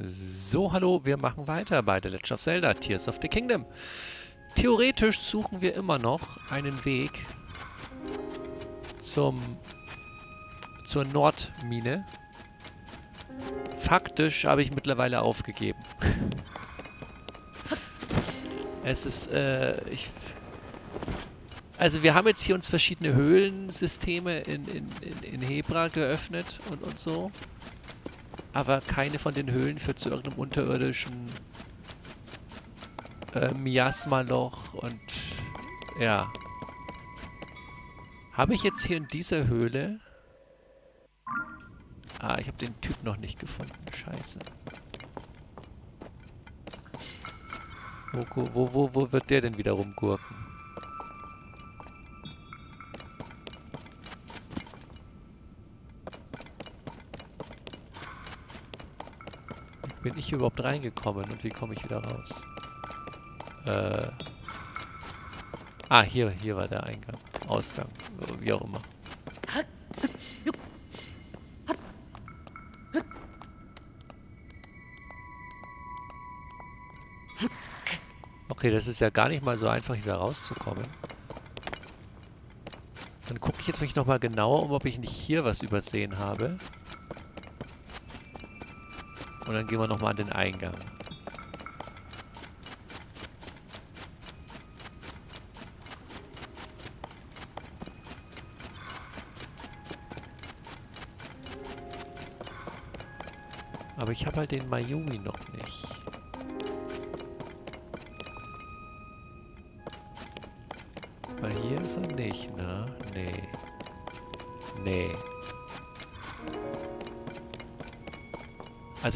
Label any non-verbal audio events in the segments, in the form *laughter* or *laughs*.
So, hallo, wir machen weiter bei The Legend of Zelda, Tears of the Kingdom. Theoretisch suchen wir immer noch einen Weg zum zur Nordmine. Faktisch habe ich mittlerweile aufgegeben. es ist, äh, ich... Also wir haben jetzt hier uns verschiedene Höhlensysteme in, in, in, in Hebra geöffnet und, und so. Aber keine von den Höhlen führt zu irgendeinem unterirdischen äh, Miasma-Loch und ja. Habe ich jetzt hier in dieser Höhle... Ah, ich habe den Typ noch nicht gefunden. Scheiße. Wo, wo, wo, wo wird der denn wieder rumgurken? Ich überhaupt reingekommen und wie komme ich wieder raus? Äh. Ah, hier, hier war der Eingang. Ausgang. Wie auch immer. Okay, das ist ja gar nicht mal so einfach, hier rauszukommen. Dann gucke ich jetzt mich nochmal genauer um, ob ich nicht hier was übersehen habe. Und dann gehen wir nochmal an den Eingang. Aber ich habe halt den Mayumi noch nicht.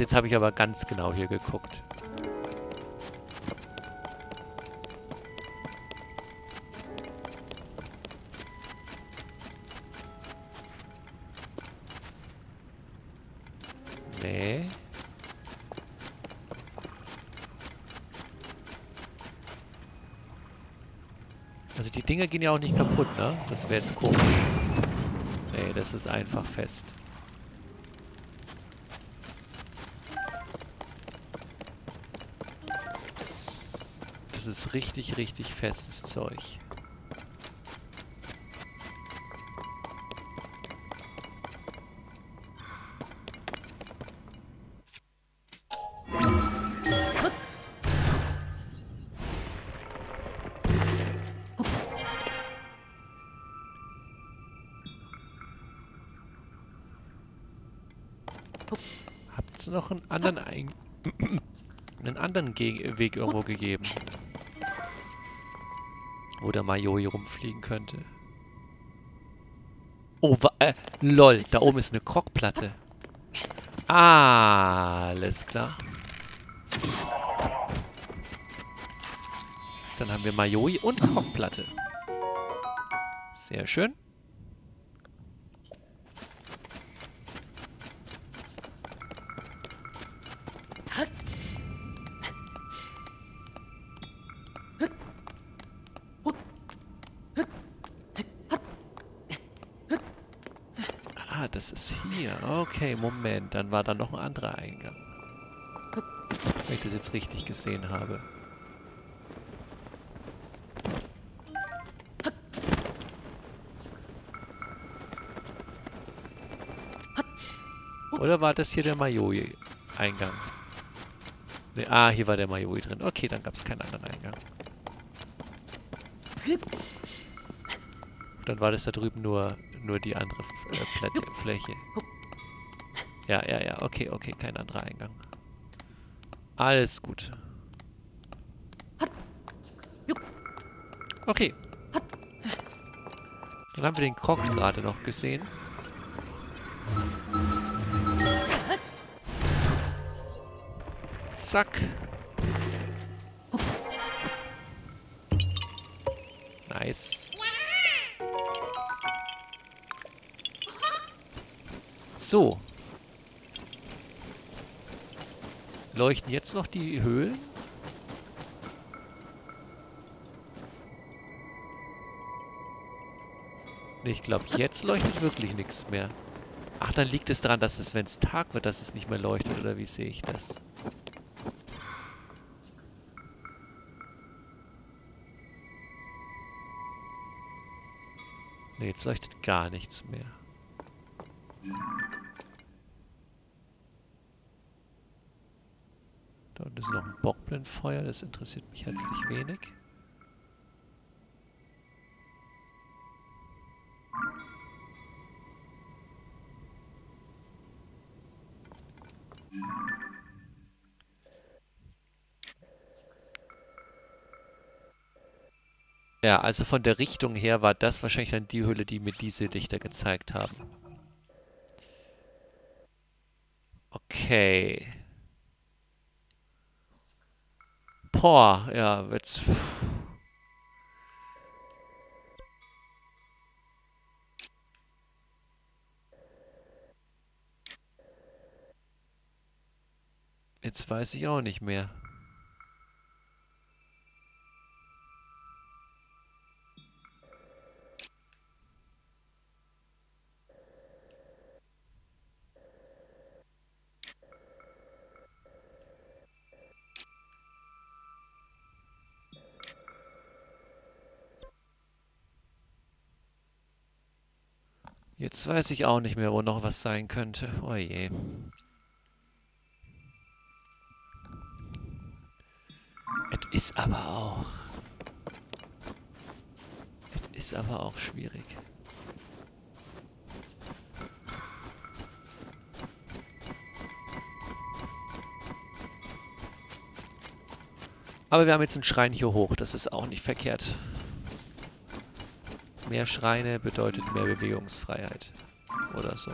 Jetzt habe ich aber ganz genau hier geguckt. Nee. Also die Dinger gehen ja auch nicht kaputt, ne? Das wäre jetzt komisch. Nee, das ist einfach fest. Ist richtig, richtig festes Zeug. Noch einen anderen Ein *clears throat* einen anderen Ge Weg irgendwo gegeben? Wo der Mayoi rumfliegen könnte. Oh, äh, lol, da oben ist eine Krogplatte. Ah, alles klar. Dann haben wir Mayoi und Krogplatte. Sehr schön. Okay, Moment. Dann war da noch ein anderer Eingang. Wenn ich das jetzt richtig gesehen habe. Oder war das hier der Mayoi-Eingang? Nee, ah, hier war der Mayoi drin. Okay, dann gab es keinen anderen Eingang. Dann war das da drüben nur, nur die andere äh, Fläche. Ja, ja, ja. Okay, okay, kein anderer Eingang. Alles gut. Okay. Dann haben wir den Krog gerade noch gesehen. Zack. Nice. So. Leuchten jetzt noch die Höhlen? Nee, ich glaube, jetzt leuchtet wirklich nichts mehr. Ach, dann liegt es daran, dass es, wenn es Tag wird, dass es nicht mehr leuchtet, oder wie sehe ich das? Ne, jetzt leuchtet gar nichts mehr. Da unten ist noch Bockblindfeuer, das interessiert mich herzlich wenig. Ja, also von der Richtung her war das wahrscheinlich dann die Höhle, die mir diese Lichter gezeigt haben. Okay. Boah, ja, jetzt... Jetzt weiß ich auch nicht mehr. Jetzt weiß ich auch nicht mehr, wo noch was sein könnte. Oh je. Es ist aber auch... Es ist aber auch schwierig. Aber wir haben jetzt einen Schrein hier hoch, das ist auch nicht verkehrt. Mehr Schreine bedeutet mehr Bewegungsfreiheit. Oder so.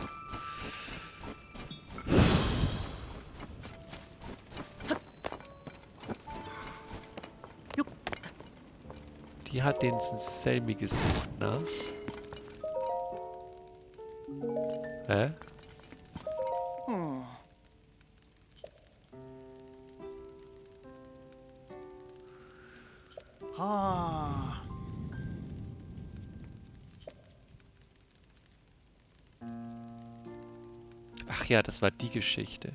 Die hat den Selmi gesucht, ne? Hä? Ja, das war die Geschichte.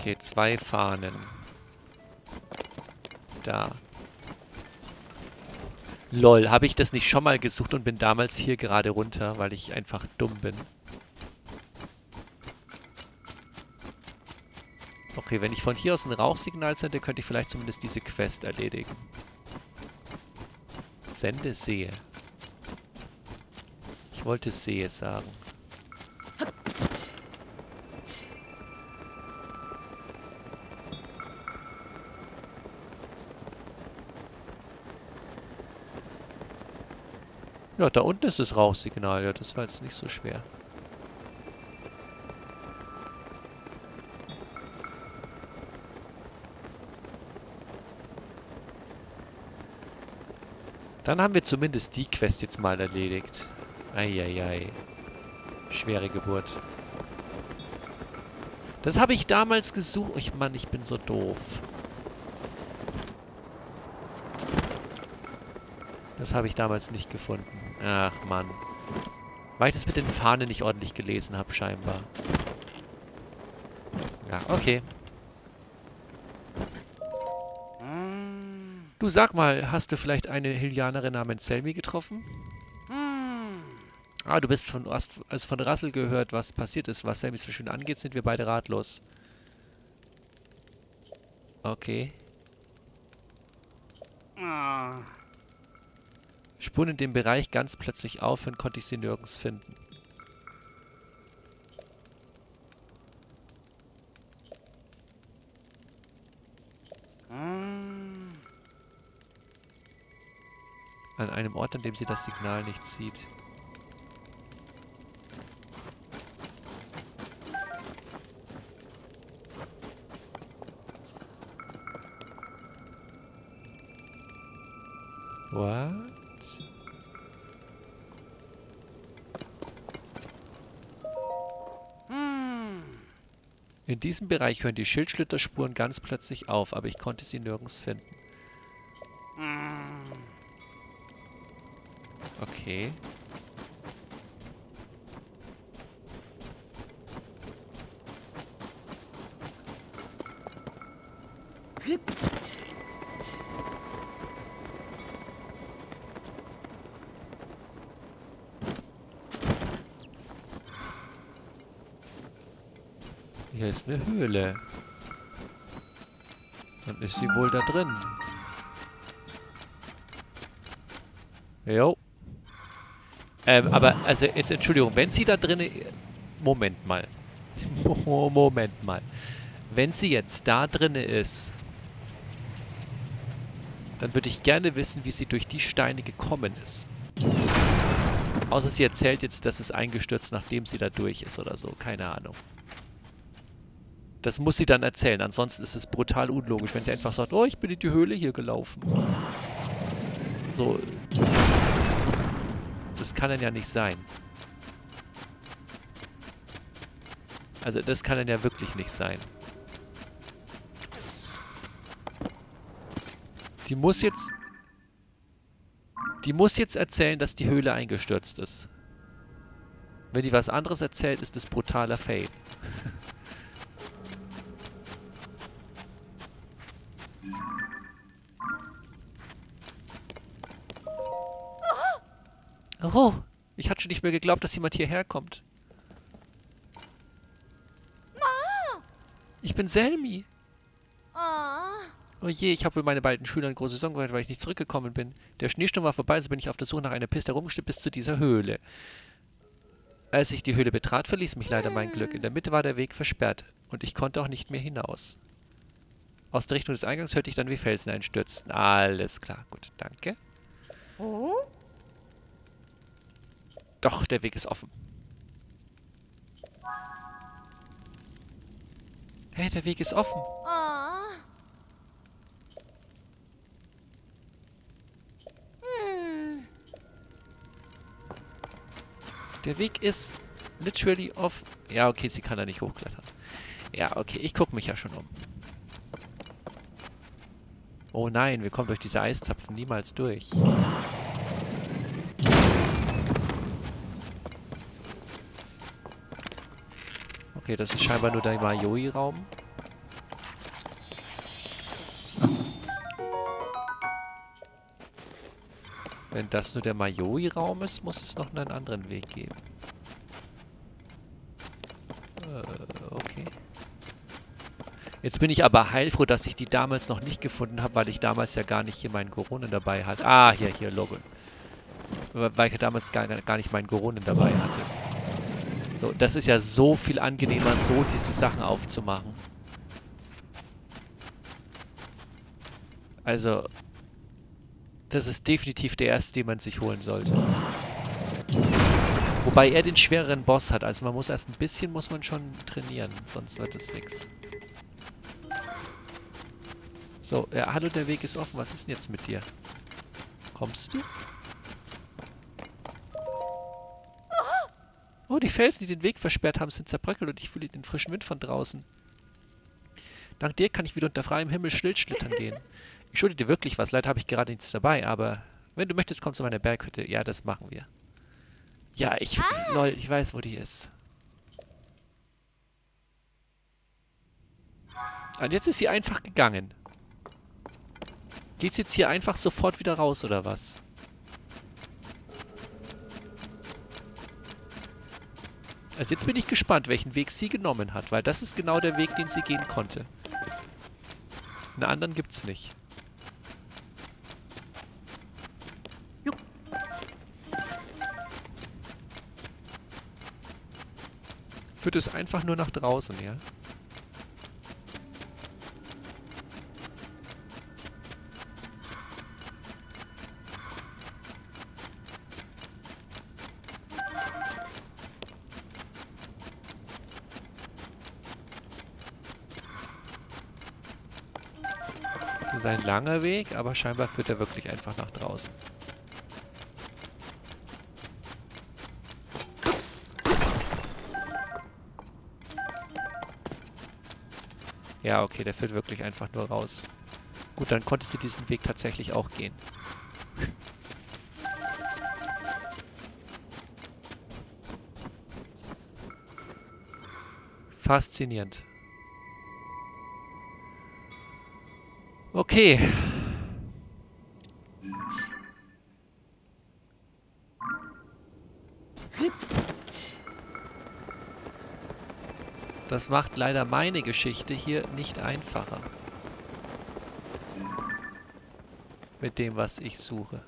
Okay, zwei Fahnen. Da. Lol, habe ich das nicht schon mal gesucht und bin damals hier gerade runter, weil ich einfach dumm bin. Okay, wenn ich von hier aus ein Rauchsignal sende, könnte ich vielleicht zumindest diese Quest erledigen. Sende Sehe. Ich wollte Sehe sagen. Ja, da unten ist das Rauchsignal. Ja, das war jetzt nicht so schwer. Dann haben wir zumindest die Quest jetzt mal erledigt. Eieiei. Schwere Geburt. Das habe ich damals gesucht. Ich Mann, ich bin so doof. Das habe ich damals nicht gefunden. Ach, Mann. Weil ich das mit den Fahnen nicht ordentlich gelesen habe, scheinbar. Ja, okay. Du sag mal, hast du vielleicht eine Hilianerin namens Selmi getroffen? Ah, du bist von, hast also von Rassel gehört, was passiert ist. Was Selmis Verschwinden angeht, sind wir beide ratlos. Okay. Ah. Spuren in dem Bereich ganz plötzlich aufhören, konnte ich sie nirgends finden. Einem Ort, an dem sie das Signal nicht sieht. What? In diesem Bereich hören die Schildschlitterspuren ganz plötzlich auf, aber ich konnte sie nirgends finden. Okay. Hier ist eine Höhle. Dann ist sie wohl da drin. Ähm, aber, also jetzt Entschuldigung, wenn sie da drin... Moment mal. *laughs* Moment mal. Wenn sie jetzt da drin ist, dann würde ich gerne wissen, wie sie durch die Steine gekommen ist. Außer sie erzählt jetzt, dass es eingestürzt, nachdem sie da durch ist oder so. Keine Ahnung. Das muss sie dann erzählen, ansonsten ist es brutal unlogisch, wenn sie einfach sagt, oh, ich bin in die Höhle hier gelaufen. So. Das kann dann ja nicht sein. Also das kann dann ja wirklich nicht sein. Die muss jetzt... Die muss jetzt erzählen, dass die Höhle eingestürzt ist. Wenn die was anderes erzählt, ist das brutaler Fail. *laughs* Oh, ich hatte schon nicht mehr geglaubt, dass jemand hierher kommt. Ich bin Selmi. Oh je, ich habe wohl meine beiden Schüler eine große Sorgen gemacht, weil ich nicht zurückgekommen bin. Der Schneesturm war vorbei, so bin ich auf der Suche nach einer Piste herumgestimmt bis zu dieser Höhle. Als ich die Höhle betrat, verließ mich leider mein Glück. In der Mitte war der Weg versperrt und ich konnte auch nicht mehr hinaus. Aus der Richtung des Eingangs hörte ich dann, wie Felsen einstürzten. Alles klar, gut, danke. Oh? Doch, der Weg ist offen. Hey, der Weg ist offen. Der Weg ist literally off. Ja, okay, sie kann da nicht hochklettern. Ja, okay, ich gucke mich ja schon um. Oh nein, wir kommen durch diese Eiszapfen niemals durch. Okay, das ist scheinbar nur der Mayoi-Raum. Wenn das nur der Mayoi-Raum ist, muss es noch einen anderen Weg geben. Äh, okay. Jetzt bin ich aber heilfroh, dass ich die damals noch nicht gefunden habe, weil ich damals ja gar nicht hier meinen Goronen dabei hatte. Ah, hier, hier, Logo. Weil ich ja damals gar, gar nicht meinen Goronen dabei hatte. So, das ist ja so viel angenehmer, so diese Sachen aufzumachen. Also, das ist definitiv der erste, den man sich holen sollte. Wobei er den schwereren Boss hat. Also man muss erst ein bisschen muss man schon trainieren, sonst wird es nichts. So, ja, hallo, der Weg ist offen. Was ist denn jetzt mit dir? Kommst du? Oh, die Felsen, die den Weg versperrt haben, sind zerbröckelt und ich fühle den frischen Wind von draußen. Dank dir kann ich wieder unter freiem Himmel stillschlittern gehen. Ich schulde dir wirklich was. Leider habe ich gerade nichts dabei, aber wenn du möchtest, kommst du in meine Berghütte. Ja, das machen wir. Ja, ich... Ah. Lol, ich weiß, wo die ist. Und jetzt ist sie einfach gegangen. Geht's jetzt hier einfach sofort wieder raus, oder was? Also jetzt bin ich gespannt, welchen Weg sie genommen hat, weil das ist genau der Weg, den sie gehen konnte. Einen anderen gibt's nicht. Führt es einfach nur nach draußen, ja? Ist ein langer Weg, aber scheinbar führt er wirklich einfach nach draußen. Ja, okay, der führt wirklich einfach nur raus. Gut, dann konntest du diesen Weg tatsächlich auch gehen. Faszinierend. Okay. Das macht leider meine Geschichte hier nicht einfacher. Mit dem, was ich suche.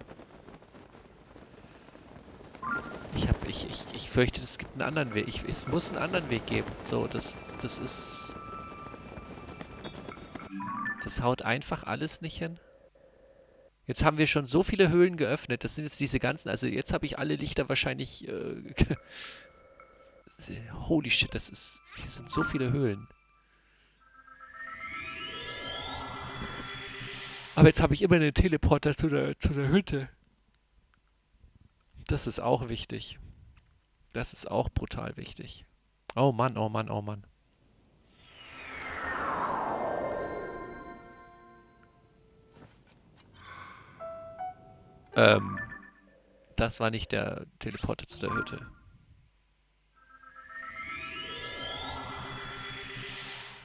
Ich hab, ich, ich, ich fürchte, es gibt einen anderen Weg. Ich, es muss einen anderen Weg geben. So, das, das ist... Das haut einfach alles nicht hin. Jetzt haben wir schon so viele Höhlen geöffnet. Das sind jetzt diese ganzen... Also jetzt habe ich alle Lichter wahrscheinlich... Äh, *laughs* holy shit, das ist... Das sind so viele Höhlen. Aber jetzt habe ich immer einen Teleporter zu der, zu der Hütte. Das ist auch wichtig. Das ist auch brutal wichtig. Oh Mann, oh Mann, oh Mann. Ähm, das war nicht der Teleporter zu der Hütte.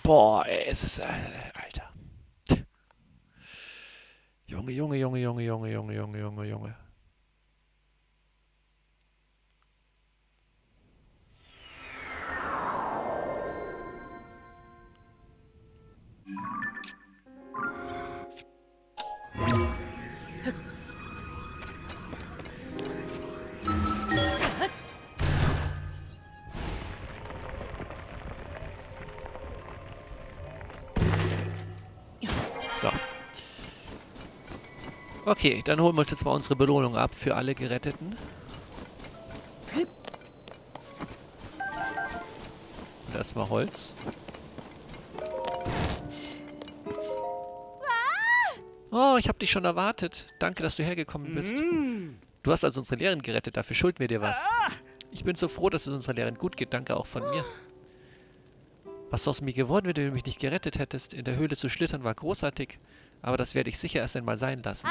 Boah, ey, es ist... Äh, Alter. *laughs* Junge, Junge, Junge, Junge, Junge, Junge, Junge, Junge, Junge. So. Okay, dann holen wir uns jetzt mal unsere Belohnung ab für alle Geretteten. Und erstmal Holz. Oh, ich habe dich schon erwartet. Danke, dass du hergekommen bist. Du hast also unsere Lehrerin gerettet. Dafür schulden wir dir was. Ich bin so froh, dass es unserer Lehrerin gut geht. Danke auch von mir. Was aus mir geworden wäre, wenn du mich nicht gerettet hättest? In der Höhle zu schlittern war großartig. Aber das werde ich sicher erst einmal sein lassen.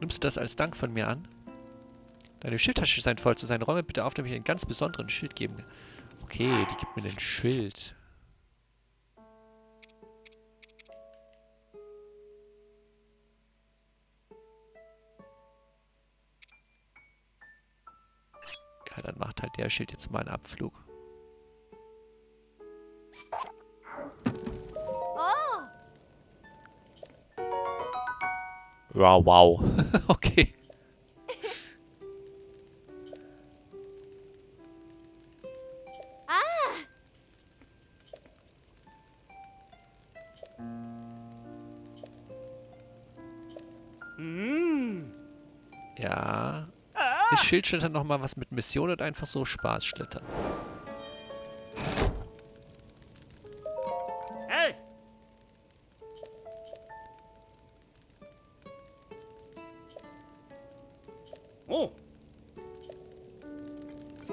Nimmst du das als Dank von mir an? Deine Schildtasche scheint voll zu sein. Räume bitte auf, damit ich einen ganz besonderen Schild geben kann. Okay, die gibt mir den Schild. Ja, dann macht halt der Schild jetzt mal einen Abflug. Wow, wow. *laughs* okay. Ja. Ist Schildschlittern nochmal was mit Mission und einfach so Spaßschlittern? Hey!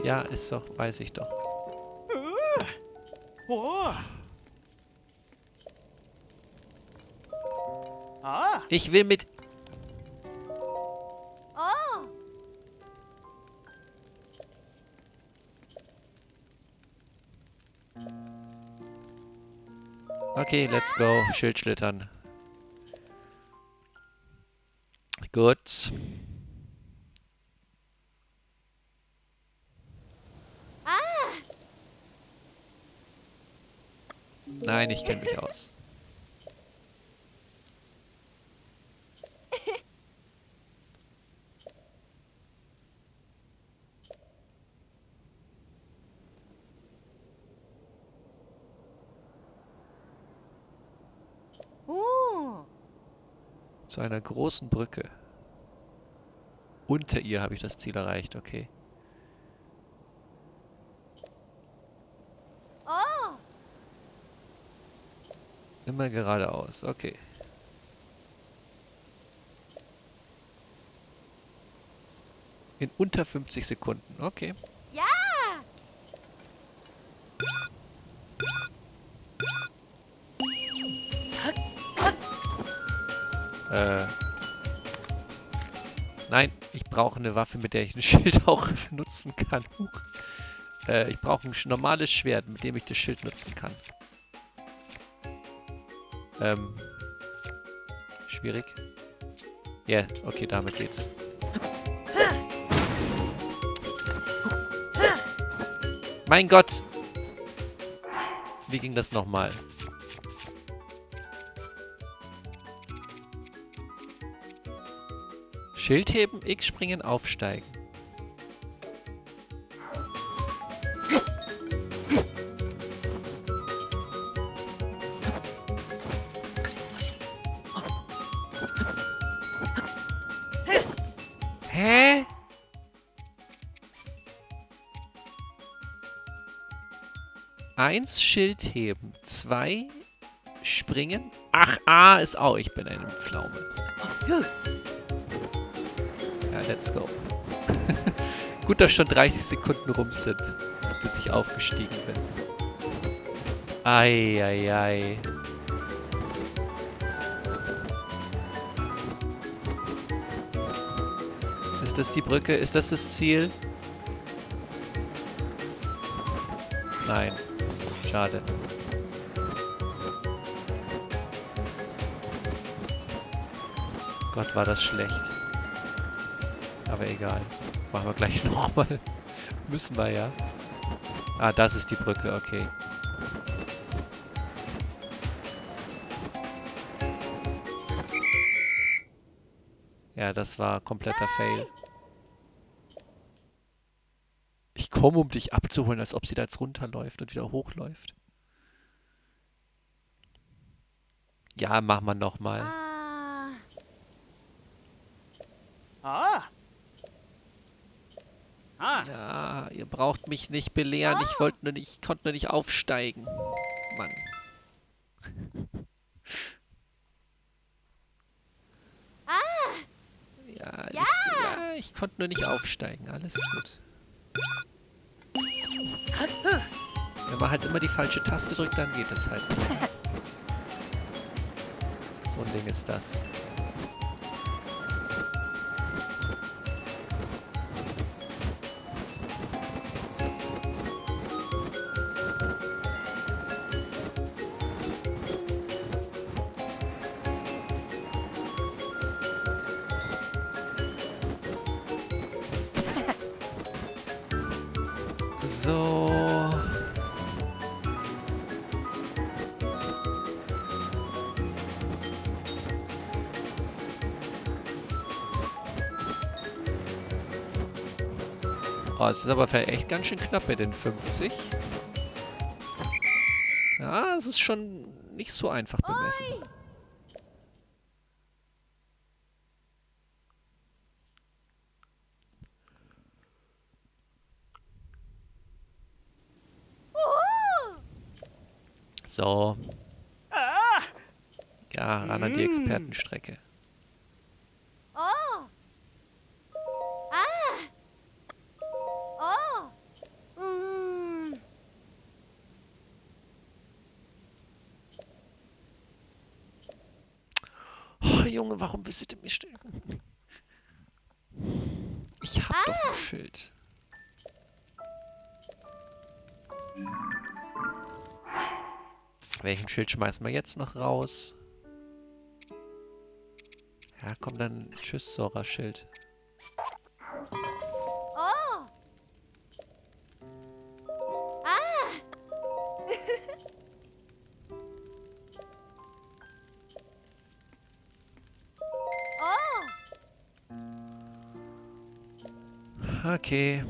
Ja, ist doch, weiß ich doch. oh. Ah, Ich will mit... Okay, let's go. Schildschlittern. Gut. Nein, ich kenne mich aus. Uh. Zu einer großen Brücke. Unter ihr habe ich das Ziel erreicht, okay. Immer geradeaus, okay. In unter 50 Sekunden, okay. Ja! Äh. Nein, ich brauche eine Waffe, mit der ich ein *laughs* Schild auch nutzen kann. Äh, ich brauche ein normales Schwert, mit dem ich das Schild nutzen kann. Ähm. Schwierig. Ja, yeah, okay, damit geht's. Mein Gott! Wie ging das nochmal? Schild heben, X springen, aufsteigen. 1 Schild heben, 2 springen. Ach, A ist auch, ich bin eine Pflaume. Ja, let's go. *laughs* Gut, dass schon 30 Sekunden rum sind, bis ich aufgestiegen bin. Eieiei. ei, ei. Ist das die Brücke? Ist das das Ziel? Nein. Schade. Gott, war das schlecht. Aber egal. Machen wir gleich *laughs* nochmal. Müssen wir ja. Ah, das ist die Brücke, okay. Ja, das war kompletter Fail. Ich komme, um dich abzuholen, als ob sie da jetzt runterläuft und wieder hochläuft. Ja, machen wir nochmal. Ah. Ah. Ah. Ja, ihr braucht mich nicht belehren. Ich wollte nur nicht, ich konnte nur nicht aufsteigen. Mann. Ja, Ja. Ich, ja, ich konnte nur nicht aufsteigen. Alles gut. Wenn man halt immer die falsche Taste drückt, dann geht es halt nicht. *laughs* So ein Ding ist das. Es ist aber vielleicht echt ganz schön knapp mit den 50. Ja, es ist schon nicht so einfach bemessen. So, Ah. ja, ran an die Mm. Expertenstrecke. Willst du denn mich stellen? Ich hab doch ein Schild. Welchen Schild schmeißen wir jetzt noch raus? Ja, komm dann. Tschüss, Sora-Schild. Okay.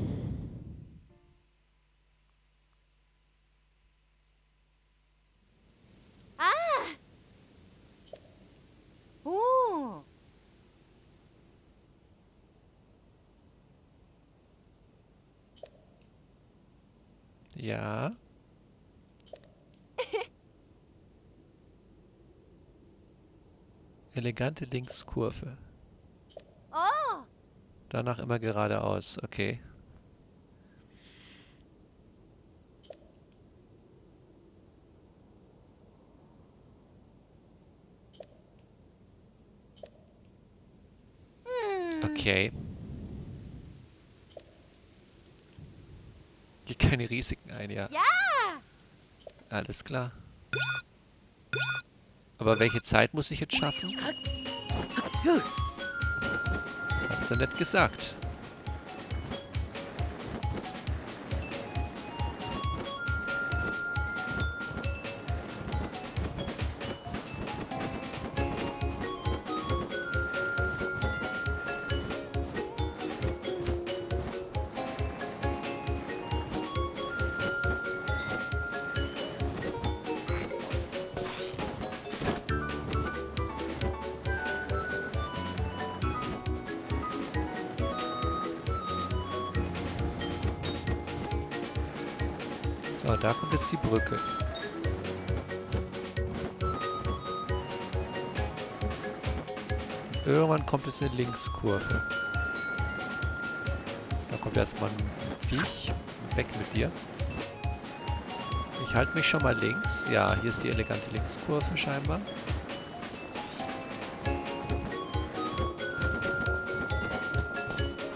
Ah. Ja. *laughs* Elegante Linkskurve. Oh. Danach immer geradeaus. Okay. Okay. Geh keine Risiken ein, ja. Ja. Alles klar. Aber welche Zeit muss ich jetzt schaffen? Ja nicht gesagt. Brücke. Irgendwann kommt jetzt eine Linkskurve. Da kommt erstmal ein Viech. Weg mit dir. Ich halte mich schon mal links. Ja, hier ist die elegante Linkskurve scheinbar.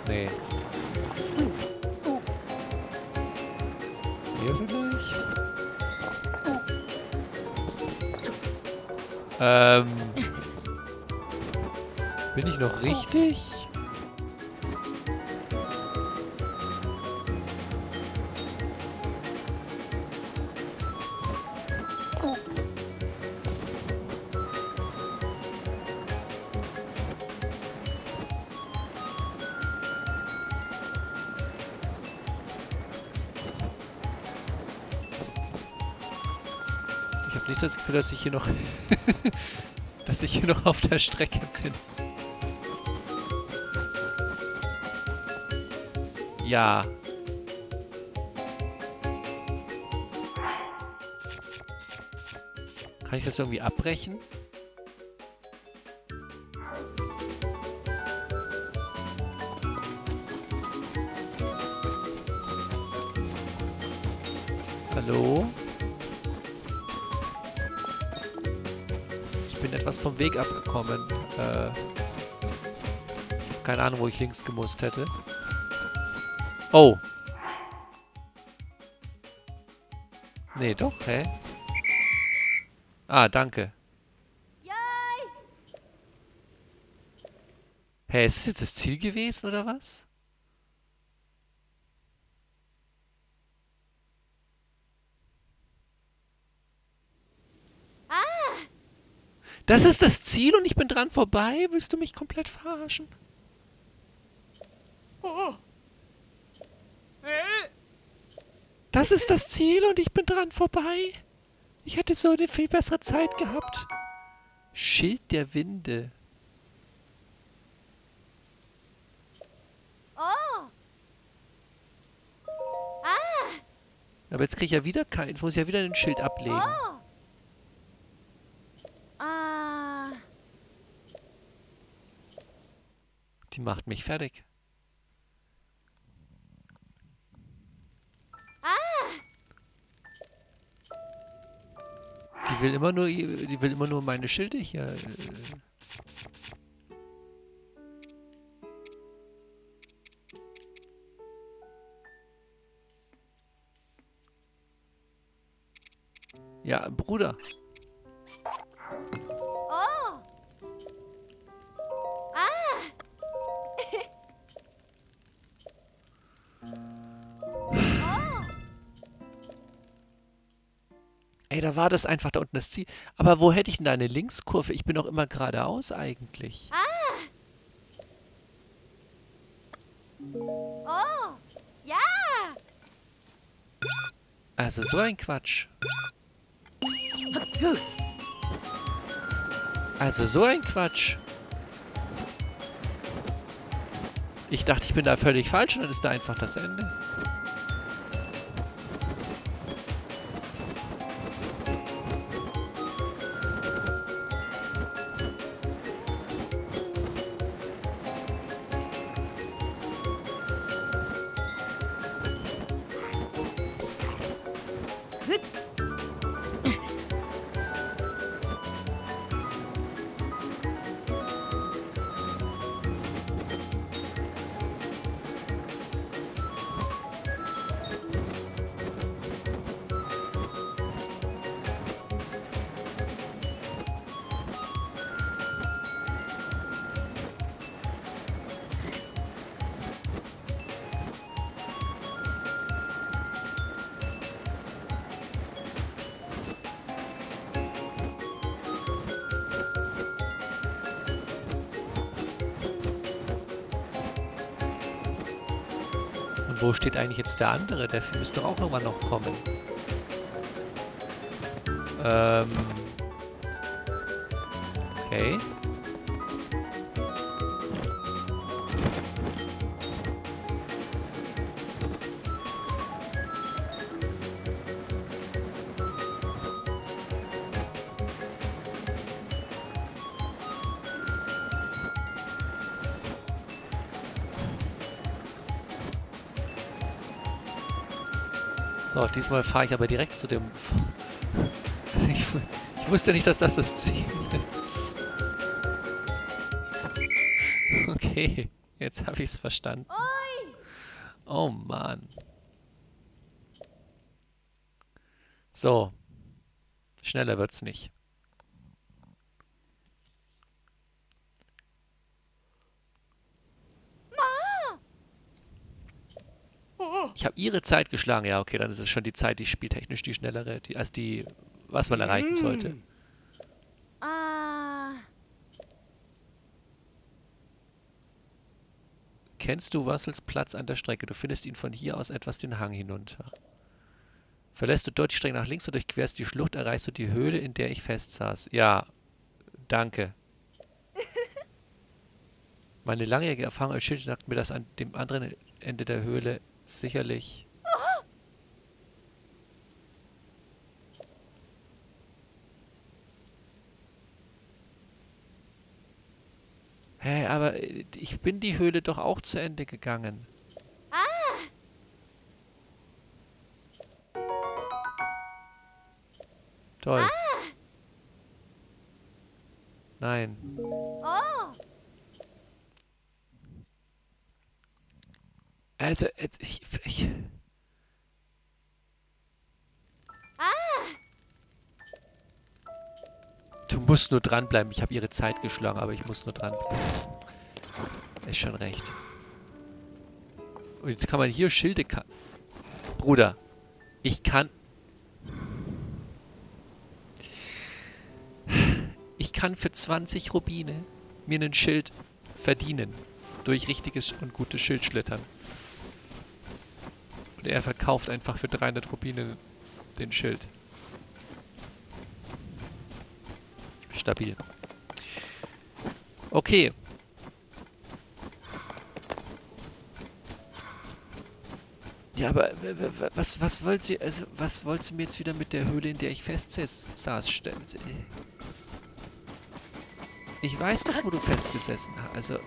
Nee. Ähm. Bin ich noch richtig? Habe nicht das Gefühl, dass ich hier noch... *laughs* dass ich hier noch auf der Strecke bin. Ja. Kann ich das irgendwie abbrechen? Vom Weg abgekommen. Äh, keine Ahnung, wo ich links gemusst hätte. Oh. Nee, doch, hä? Ah, danke. Hä, ist das jetzt das Ziel gewesen, oder was? Ah. Das ist das Ziel und ich bin dran vorbei? Willst du mich komplett verarschen? Das ist das Ziel und ich bin dran vorbei? Ich hätte so eine viel bessere Zeit gehabt. Schild der Winde. Oh. Ah. Aber jetzt kriege ich ja wieder kein. Jetzt muss ich ja wieder ein Schild ablegen. Oh. Die macht mich fertig. Die will immer nur, die will immer nur meine Schilde hier. äh, Ja, Bruder. Da war das einfach da unten das Ziel. Aber wo hätte ich denn da eine Linkskurve? Ich bin doch immer geradeaus eigentlich. Oh. Ja. Also so ein Quatsch. Also so ein Quatsch. Ich dachte, ich bin da völlig falsch und dann ist da einfach das Ende. Steht eigentlich jetzt der andere? Der müsste auch irgendwann noch kommen. Ähm. Okay. Diesmal fahre ich aber direkt zu dem... *laughs* Ich, ich wusste nicht, dass das das Ziel ist. *laughs* Okay, jetzt habe ich es verstanden. Oh Mann. So. Schneller wird's nicht. Ich habe ihre Zeit geschlagen. Ja, okay, dann ist es schon die Zeit, die spieltechnisch die schnellere, die, als die, was man erreichen sollte. Ah. Kennst du Russells Platz an der Strecke? Du findest ihn von hier aus etwas den Hang hinunter. Verlässt du dort die Strecke nach links und durchquerst die Schlucht, erreichst du die Höhle, in der ich festsaß. Ja, danke. *laughs* Meine langjährige Erfahrung als Schild sagt mir, dass an dem anderen Ende der Höhle sicherlich... Hä, aber äh, ich bin die Höhle doch auch zu Ende gegangen. Toll. Nein. Oh. Also, jetzt- ich, ich, Du musst nur dranbleiben. Ich habe ihre Zeit geschlagen, aber ich muss nur dranbleiben. Ist schon recht. Und jetzt kann man hier Schilde... Ka Bruder, ich kann... Ich kann für 20 Rubine mir ein Schild verdienen. Durch richtiges und gutes Schildschlittern. Und er verkauft einfach für 300 Rubine den Schild. Stabil. Okay. Ja, aber was, was wollt sie, also, was wollt sie mir jetzt wieder mit der Höhle, in der ich festsaß, saß, stellen? Ich weiß doch, wo du festgesessen hast. Also.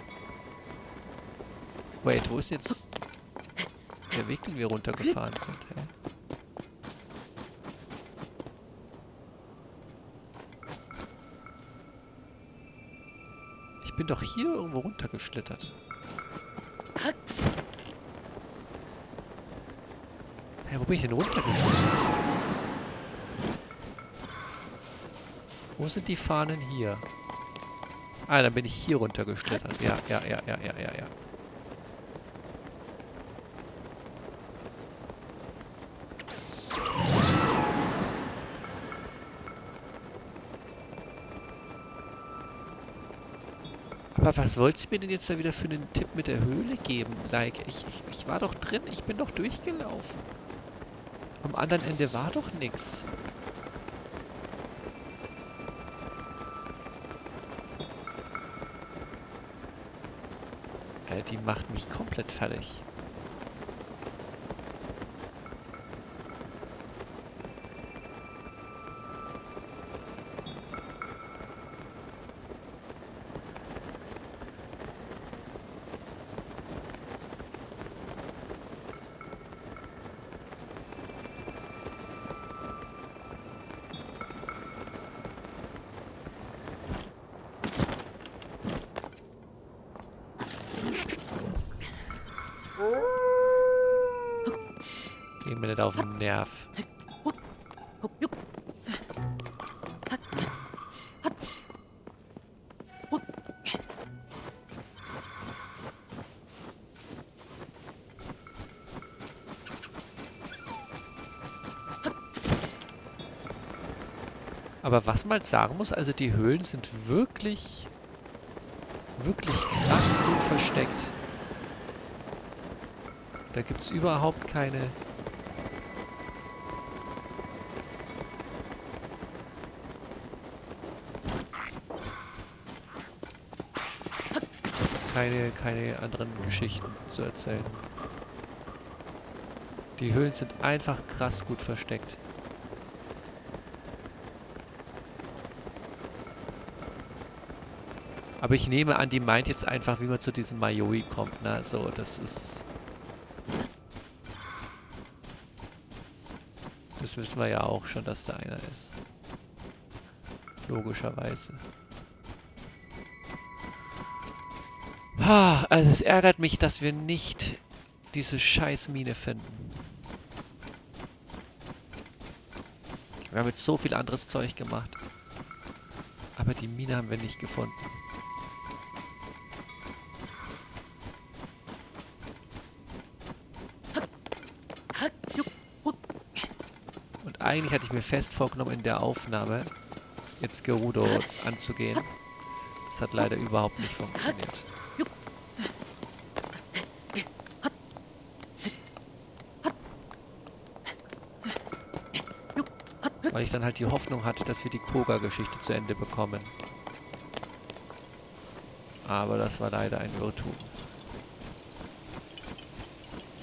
Wait, wo ist jetzt der Weg, den wir runtergefahren sind? Hä? Ich bin doch hier irgendwo runtergeschlittert. Hä, wo bin ich denn runtergeschlittert? Wo sind die Fahnen hier? Ah, dann bin ich hier runtergeschlittert. Ja, ja, ja, ja, ja, ja, ja. Aber was wollt ihr mir denn jetzt da wieder für einen Tipp mit der Höhle geben? Like, ich, ich, ich war doch drin, ich bin doch durchgelaufen. Am anderen Ende war doch. Äh, die macht mich komplett fertig. Nicht auf den Nerv. Aber was man sagen muss, also die Höhlen sind wirklich, wirklich krass gut versteckt. Da gibt es überhaupt keine... Keine, keine anderen Geschichten zu erzählen. Die Höhlen sind einfach krass gut versteckt. Aber ich nehme an, die meint jetzt einfach, wie man zu diesem Mayoi kommt. Ne? So, das ist... Das wissen wir ja auch schon, dass da einer ist. Logischerweise. Also es ärgert mich, dass wir nicht diese scheiß Mine finden. Wir haben jetzt so viel anderes Zeug gemacht. Aber die Mine haben wir nicht gefunden. Und eigentlich hatte ich mir fest vorgenommen, in der Aufnahme jetzt Gerudo anzugehen. Das hat leider überhaupt nicht funktioniert. Weil ich dann halt die Hoffnung hatte, dass wir die Koga-Geschichte zu Ende bekommen. Aber das war leider ein Irrtum.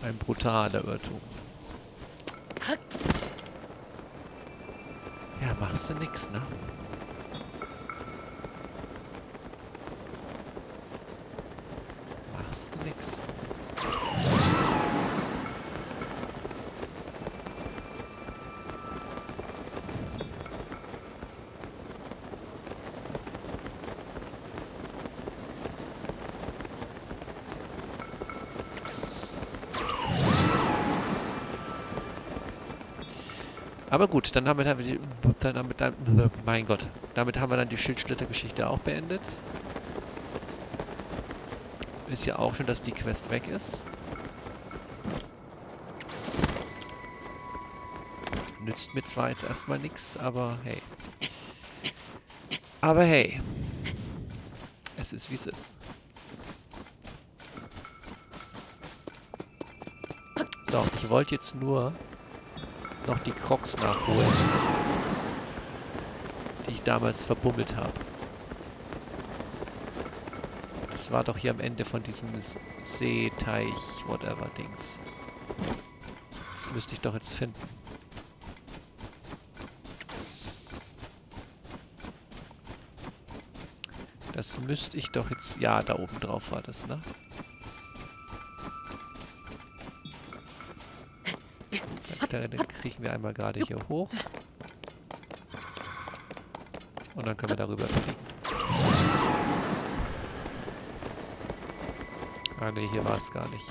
Ein brutaler Irrtum. Ja, machst du nix, ne? Aber gut, dann haben wir, die, dann damit, dann, mein Gott, damit haben wir dann die Schildsplittergeschichte auch beendet. Ist ja auch schon, dass die Quest weg ist. Nützt mir zwar jetzt erstmal nichts, aber hey. Aber hey. Es ist wie es ist. So, ich wollte jetzt nur noch die Crocs nachholen, die ich damals verbummelt habe. Das war doch hier am Ende von diesem Seeteich, whatever Dings. Das müsste ich doch jetzt finden. Das müsste ich doch jetzt... Ja, da oben drauf war das, ne? Dann kriechen wir einmal gerade hier hoch. Und dann können wir darüber fliegen. Ah ne, hier war es gar nicht.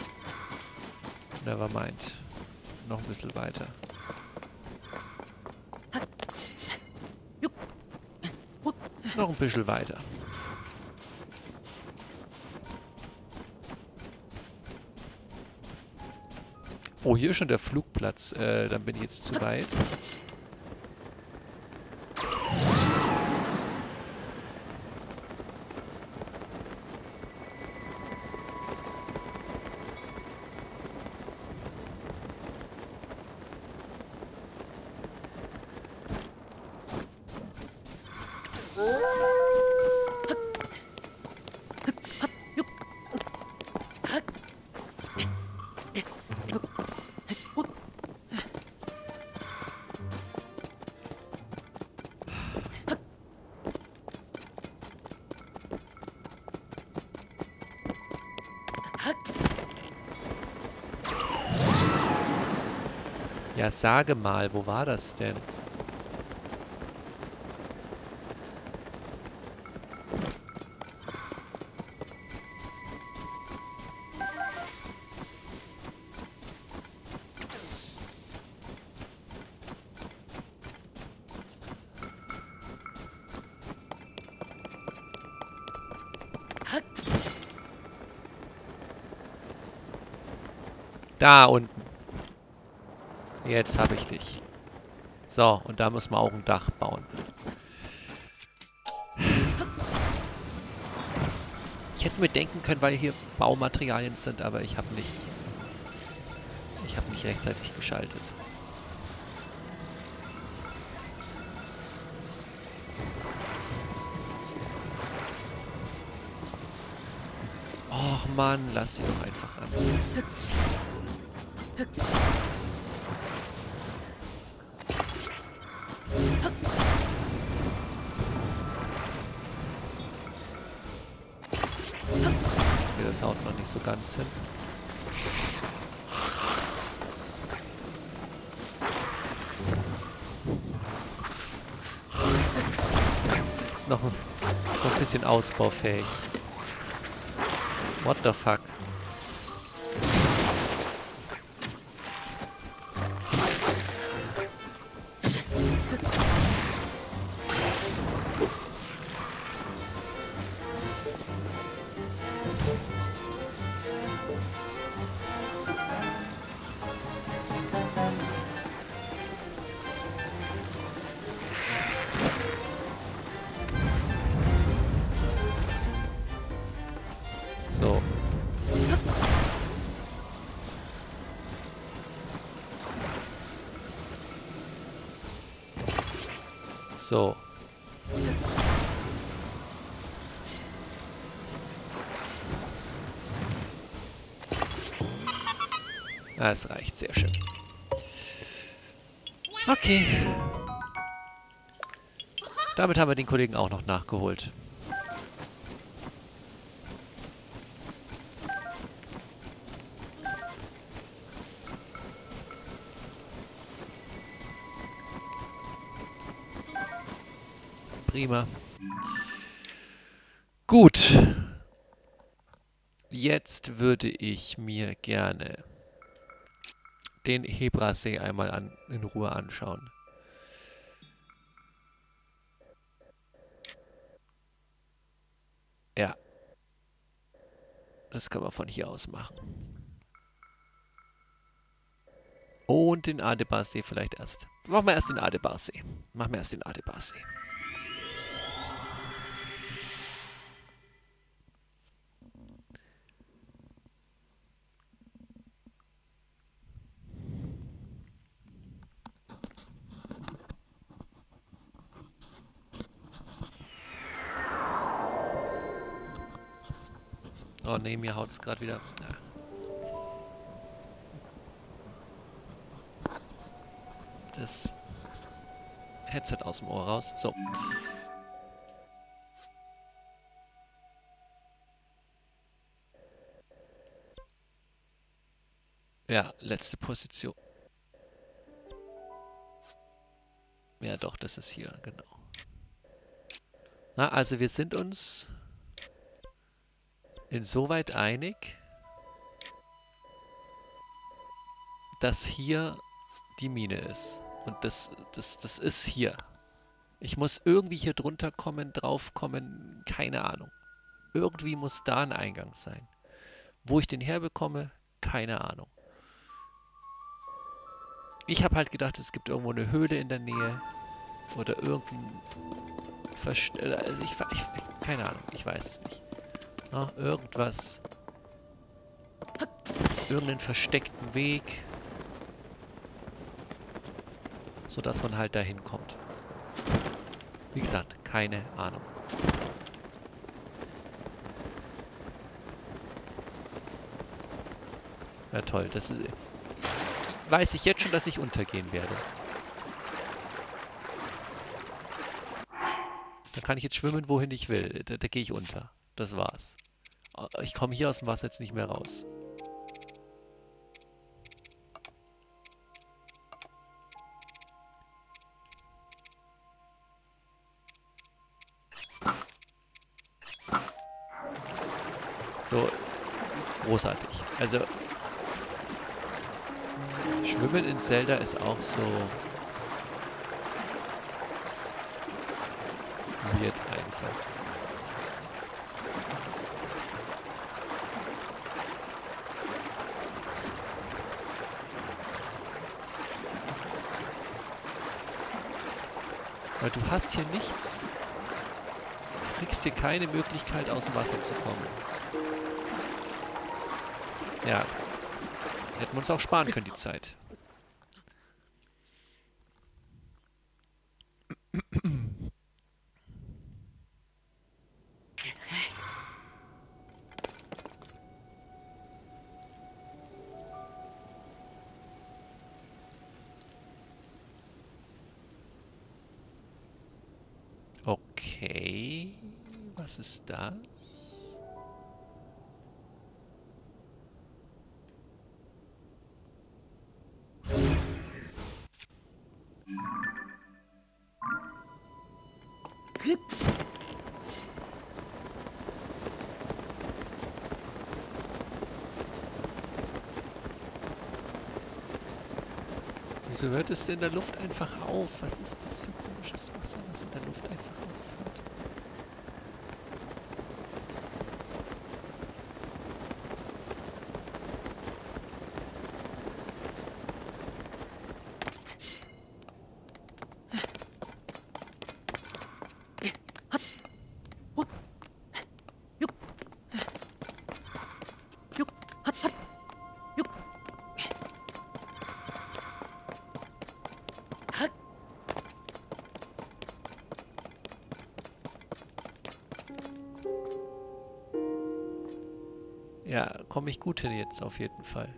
Never mind. Noch ein bisschen weiter. Noch ein bisschen weiter. Oh, hier ist schon der Flugplatz. Äh, dann bin ich jetzt zu weit. Sage mal, wo war das denn? Da unten. Jetzt habe ich dich. So, und da muss man auch ein Dach bauen. Ich hätte es mir denken können, weil hier Baumaterialien sind, aber ich habe nicht Ich habe nicht rechtzeitig geschaltet. Och Mann, lass sie doch einfach ansetzen. Haut noch nicht so ganz hin. Ist noch, ist noch ein bisschen ausbaufähig. What the fuck? Sehr schön. Okay. Damit haben wir den Kollegen auch noch nachgeholt. Prima. Gut. Jetzt würde ich mir gerne den Hebrasee einmal an, in Ruhe anschauen. Ja. Das können wir von hier aus machen. Und den Adebarsee vielleicht erst. Machen wir erst den Adebarsee. Machen wir erst den Adebarsee. Oh ne, mir haut es gerade wieder. Ja. Das Headset aus dem Ohr raus. So. Ja, letzte Position. Ja, doch, das ist hier, genau. Na, also wir sind uns insoweit einig, dass hier die Mine ist. Und das, das, das ist hier. Ich muss irgendwie hier drunter kommen, drauf kommen, keine Ahnung. Irgendwie muss da ein Eingang sein. Wo ich den herbekomme, keine Ahnung. Ich habe halt gedacht, es gibt irgendwo eine Höhle in der Nähe. Oder irgendein Verst also ich, ich, keine Ahnung, ich weiß es nicht. Ja, irgendwas. Irgendeinen versteckten Weg. Sodass man halt dahin kommt. Wie gesagt, keine Ahnung. Ja toll, das ist... Weiß ich jetzt schon, dass ich untergehen werde. Da kann ich jetzt schwimmen, wohin ich will. Da, da gehe ich unter. Das war's. Ich komme hier aus dem Wasser jetzt nicht mehr raus. So, großartig. Also, Schwimmen in Zelda ist auch so weird einfach. Weil du hast hier nichts. Du kriegst hier keine Möglichkeit aus dem Wasser zu kommen. Ja. Hätten wir uns auch sparen können, die Zeit. Ist das? Wieso hört es in der Luft einfach auf? Was ist das für komisches Wasser, was in der Luft einfach aufhört? Komme ich gut hin jetzt auf jeden Fall.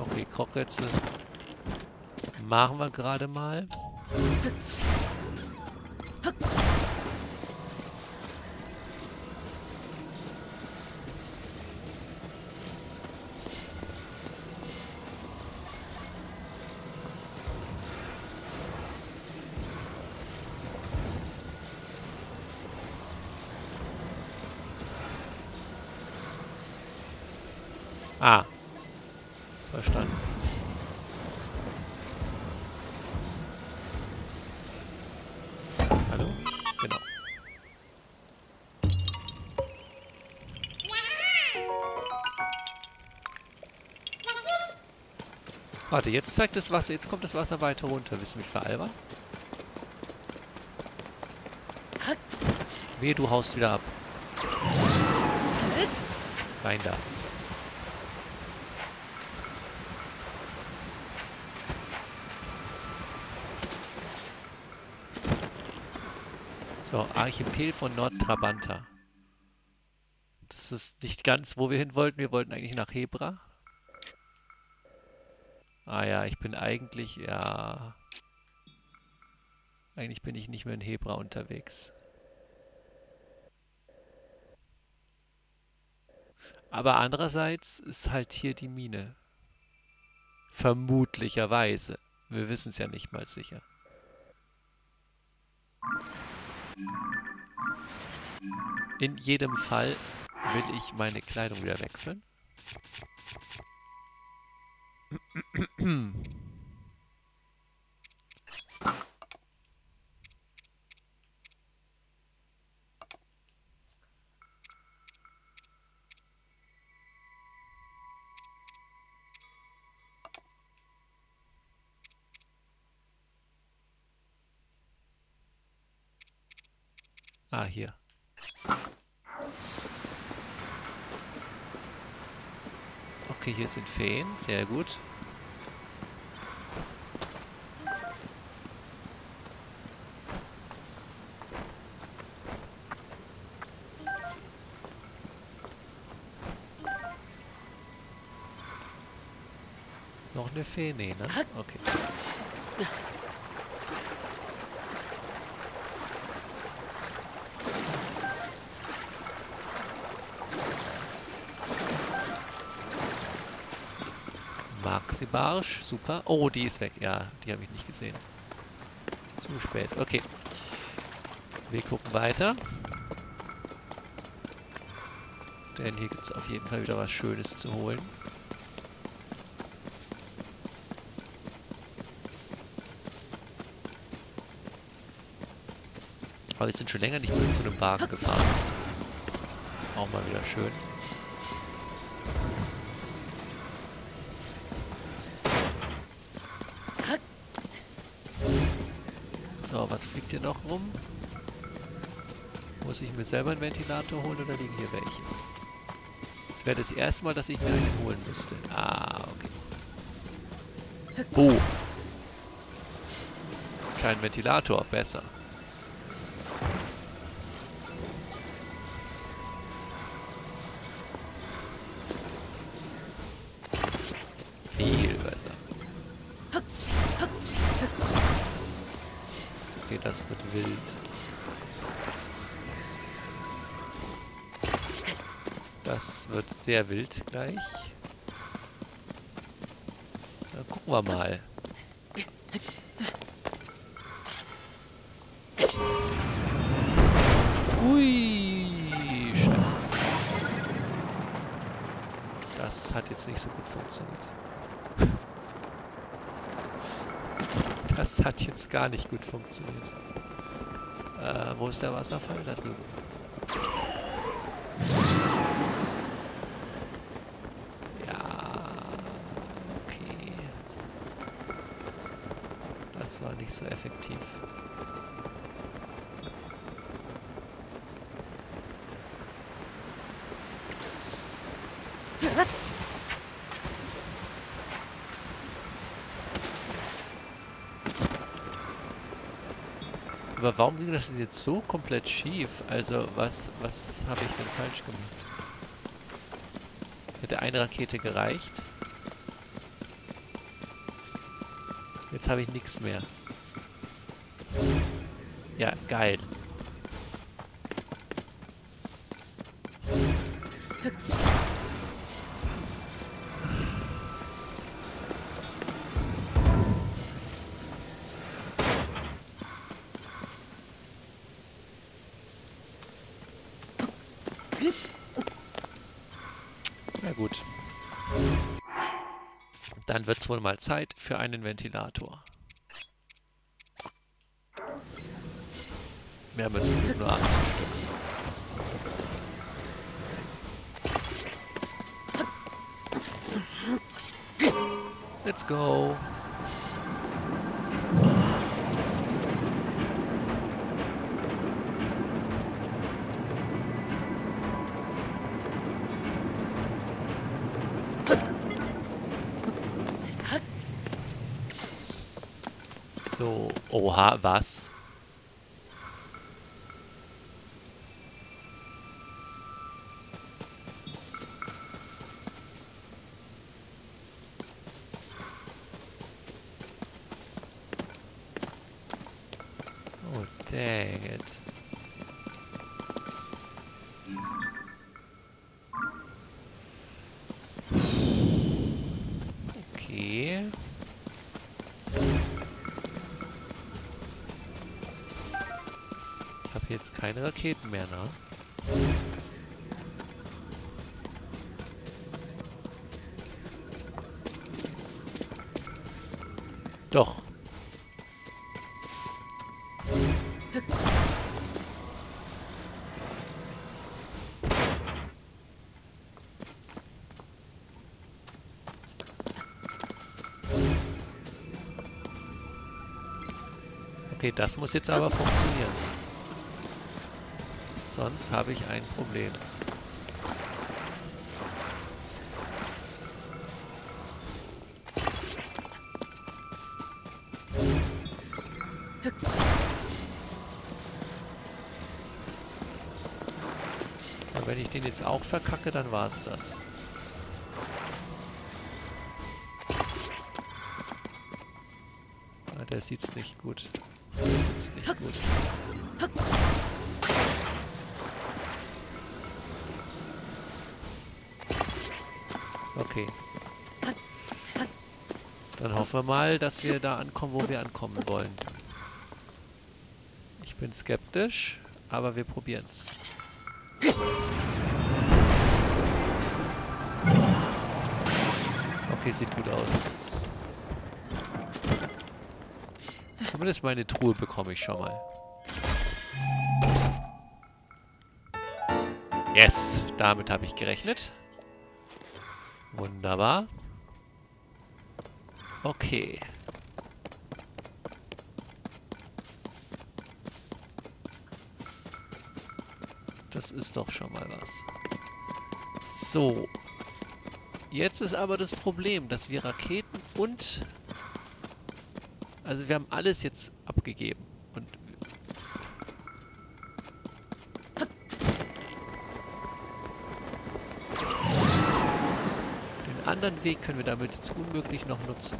Okay, Krockrätze machen wir gerade mal. Warte, jetzt zeigt das Wasser, jetzt kommt das Wasser weiter runter. Willst du mich veralbern? Wehe, du haust wieder ab. Rein da. So, Archipel von Nordtrabanta. Das ist nicht ganz, wo wir hin wollten. Wir wollten eigentlich nach Hebra. Ah ja, ich bin eigentlich, ja... Eigentlich bin ich nicht mehr in Hebra unterwegs. Aber andererseits ist halt hier die Mine. Vermutlicherweise. Wir wissen es ja nicht mal sicher. In jedem Fall will ich meine Kleidung wieder wechseln. Ah, hier. Okay, hier sind Feen. Sehr gut. Eine Fee? Nee, ne? Okay. Maxi Barsch, super. Oh, die ist weg. Ja, die habe ich nicht gesehen. Zu spät. Okay. Wir gucken weiter. Denn hier gibt es auf jeden Fall wieder was Schönes zu holen. Aber wir sind schon länger nicht mehr zu einem Wagen gefahren. Auch mal wieder schön. So, was fliegt hier noch rum? Muss ich mir selber einen Ventilator holen oder liegen hier welche? Das wäre das erste Mal, dass ich mir einen holen müsste. Ah, okay. Oh. Kein Ventilator, besser. Sehr wild gleich. Dann gucken wir mal. Ui, scheiße. Das hat jetzt nicht so gut funktioniert. Das hat jetzt gar nicht gut funktioniert. Äh, wo ist der Wasserfall? Da drüben. Nicht so effektiv. Aber warum ging das jetzt so komplett schief? Also, was, was habe ich denn falsch gemacht? Hätte eine Rakete gereicht? Jetzt habe ich nichts mehr. Ja, geil. Na gut. Dann wird es wohl mal Zeit für einen Ventilator. Zum Glück nur 80 Stück. Let's go. So, oha, was? Dang it. Okay. Ich habe jetzt keine Raketen mehr, ne? Doch. Okay, das muss jetzt aber funktionieren. Sonst habe ich ein Problem. Ja, wenn ich den jetzt auch verkacke, dann war es das. Ah, der sieht's nicht gut. Der sitzt nicht gut. Okay. Dann hoffen wir mal, dass wir da ankommen, wo wir ankommen wollen. Ich bin skeptisch, aber wir probieren's. Okay, sieht gut aus. Zumindest meine Truhe bekomme ich schon mal. Yes, damit habe ich gerechnet. Wunderbar. Okay. Das ist doch schon mal was. So. Jetzt ist aber das Problem, dass wir Raketen und... Also wir haben alles jetzt ab abgegeben. Und den anderen Weg können wir damit jetzt unmöglich noch nutzen.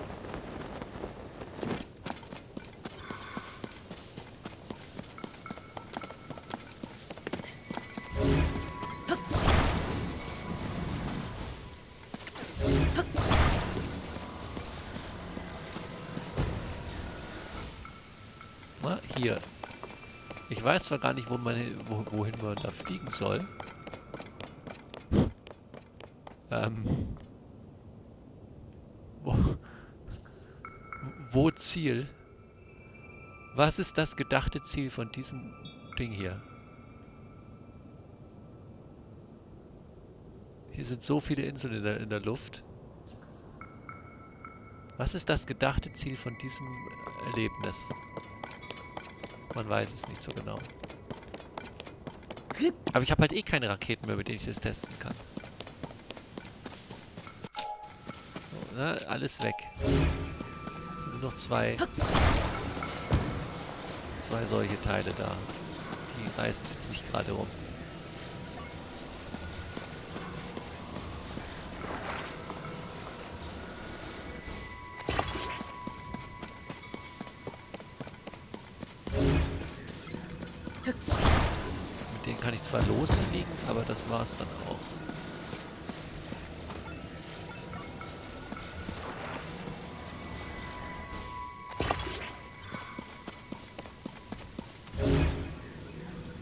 Ich weiß zwar gar nicht, wo man, wo, wohin man da fliegen soll. Ähm. Wo, wo Ziel? Was ist das gedachte Ziel von diesem Ding hier? Hier sind so viele Inseln in der, in der Luft. Was ist das gedachte Ziel von diesem Erlebnis? Man weiß es nicht so genau. Aber ich habe halt eh keine Raketen mehr, mit denen ich das testen kann. So, ne? Alles weg. Sind nur noch zwei... Zwei solche Teile da. Die reißen jetzt nicht gerade rum. Aber das war's dann auch.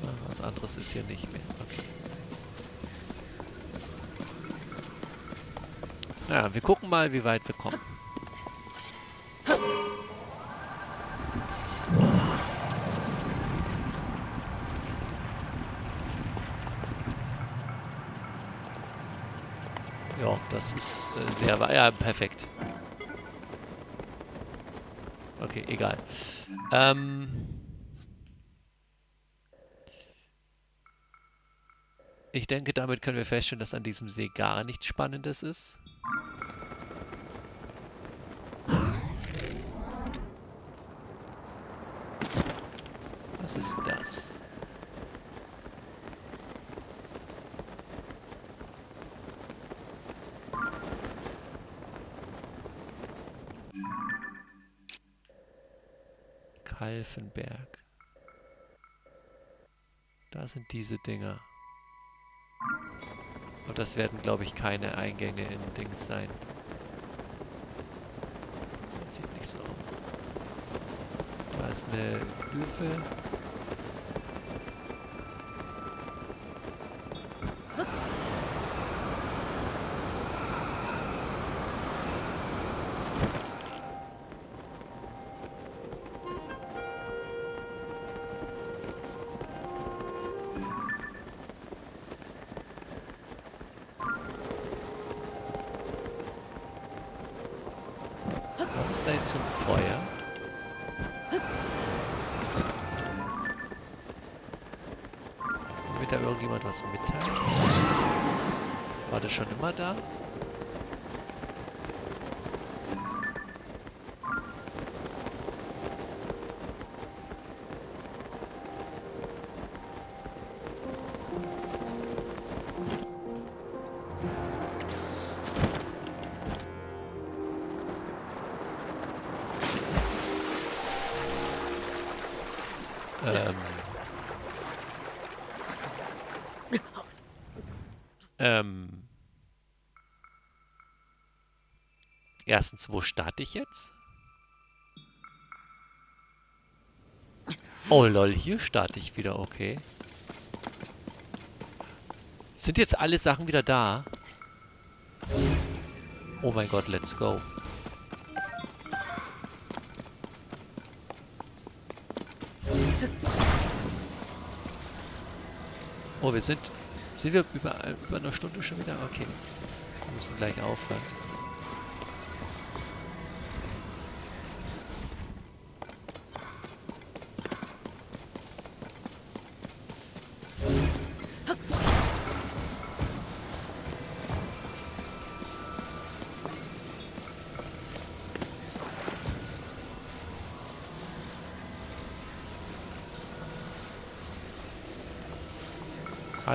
Ah, Was anderes ist hier nicht mehr. Okay. Ja, wir gucken mal, wie weit wir kommen. Ja, das weit. Ja, perfekt. Okay, egal. Ähm. Ich denke, damit können wir feststellen, dass an diesem See gar nichts Spannendes ist. Was ist das? Kalfenberg. Da sind diese Dinger. Und das werden, glaube ich, keine Eingänge in Dings sein. Das sieht nicht so aus. Da ist eine Glyphe. Schon immer da? Erstens, wo starte ich jetzt? Oh lol, hier starte ich wieder, okay. Sind jetzt alle Sachen wieder da? Oh mein Gott, let's go. Oh, wir sind... Sind wir über, über eine Stunde schon wieder? Okay. Wir müssen gleich aufhören.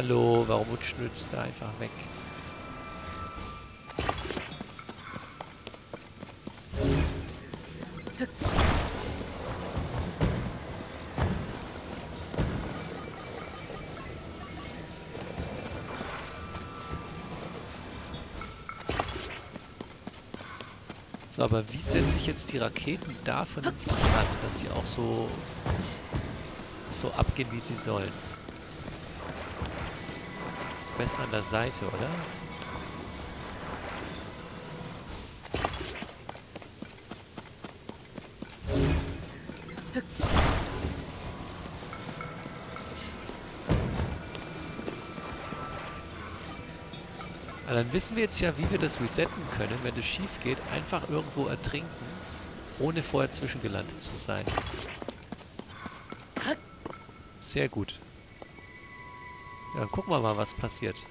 Hallo, warum rutscht du jetzt da einfach weg? So, aber wie setze ich jetzt die Raketen da vernünftig an, dass die auch so, so abgehen, wie sie sollen? Besser an der Seite, oder? Aber dann wissen wir jetzt ja, wie wir das resetten können, wenn es schief geht. Einfach irgendwo ertrinken, ohne vorher zwischengelandet zu sein. Sehr gut. Dann gucken wir mal, was passiert.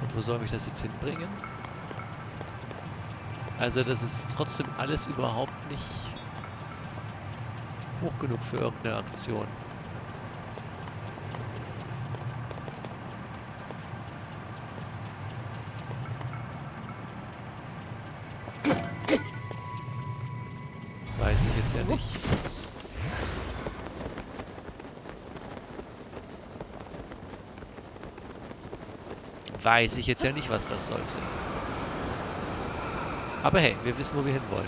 Und wo soll mich das jetzt hinbringen? Also das ist trotzdem alles überhaupt nicht hoch genug für irgendeine Aktion. Weiß ich jetzt ja nicht, was das sollte. Aber hey, wir wissen, wo wir hinwollen.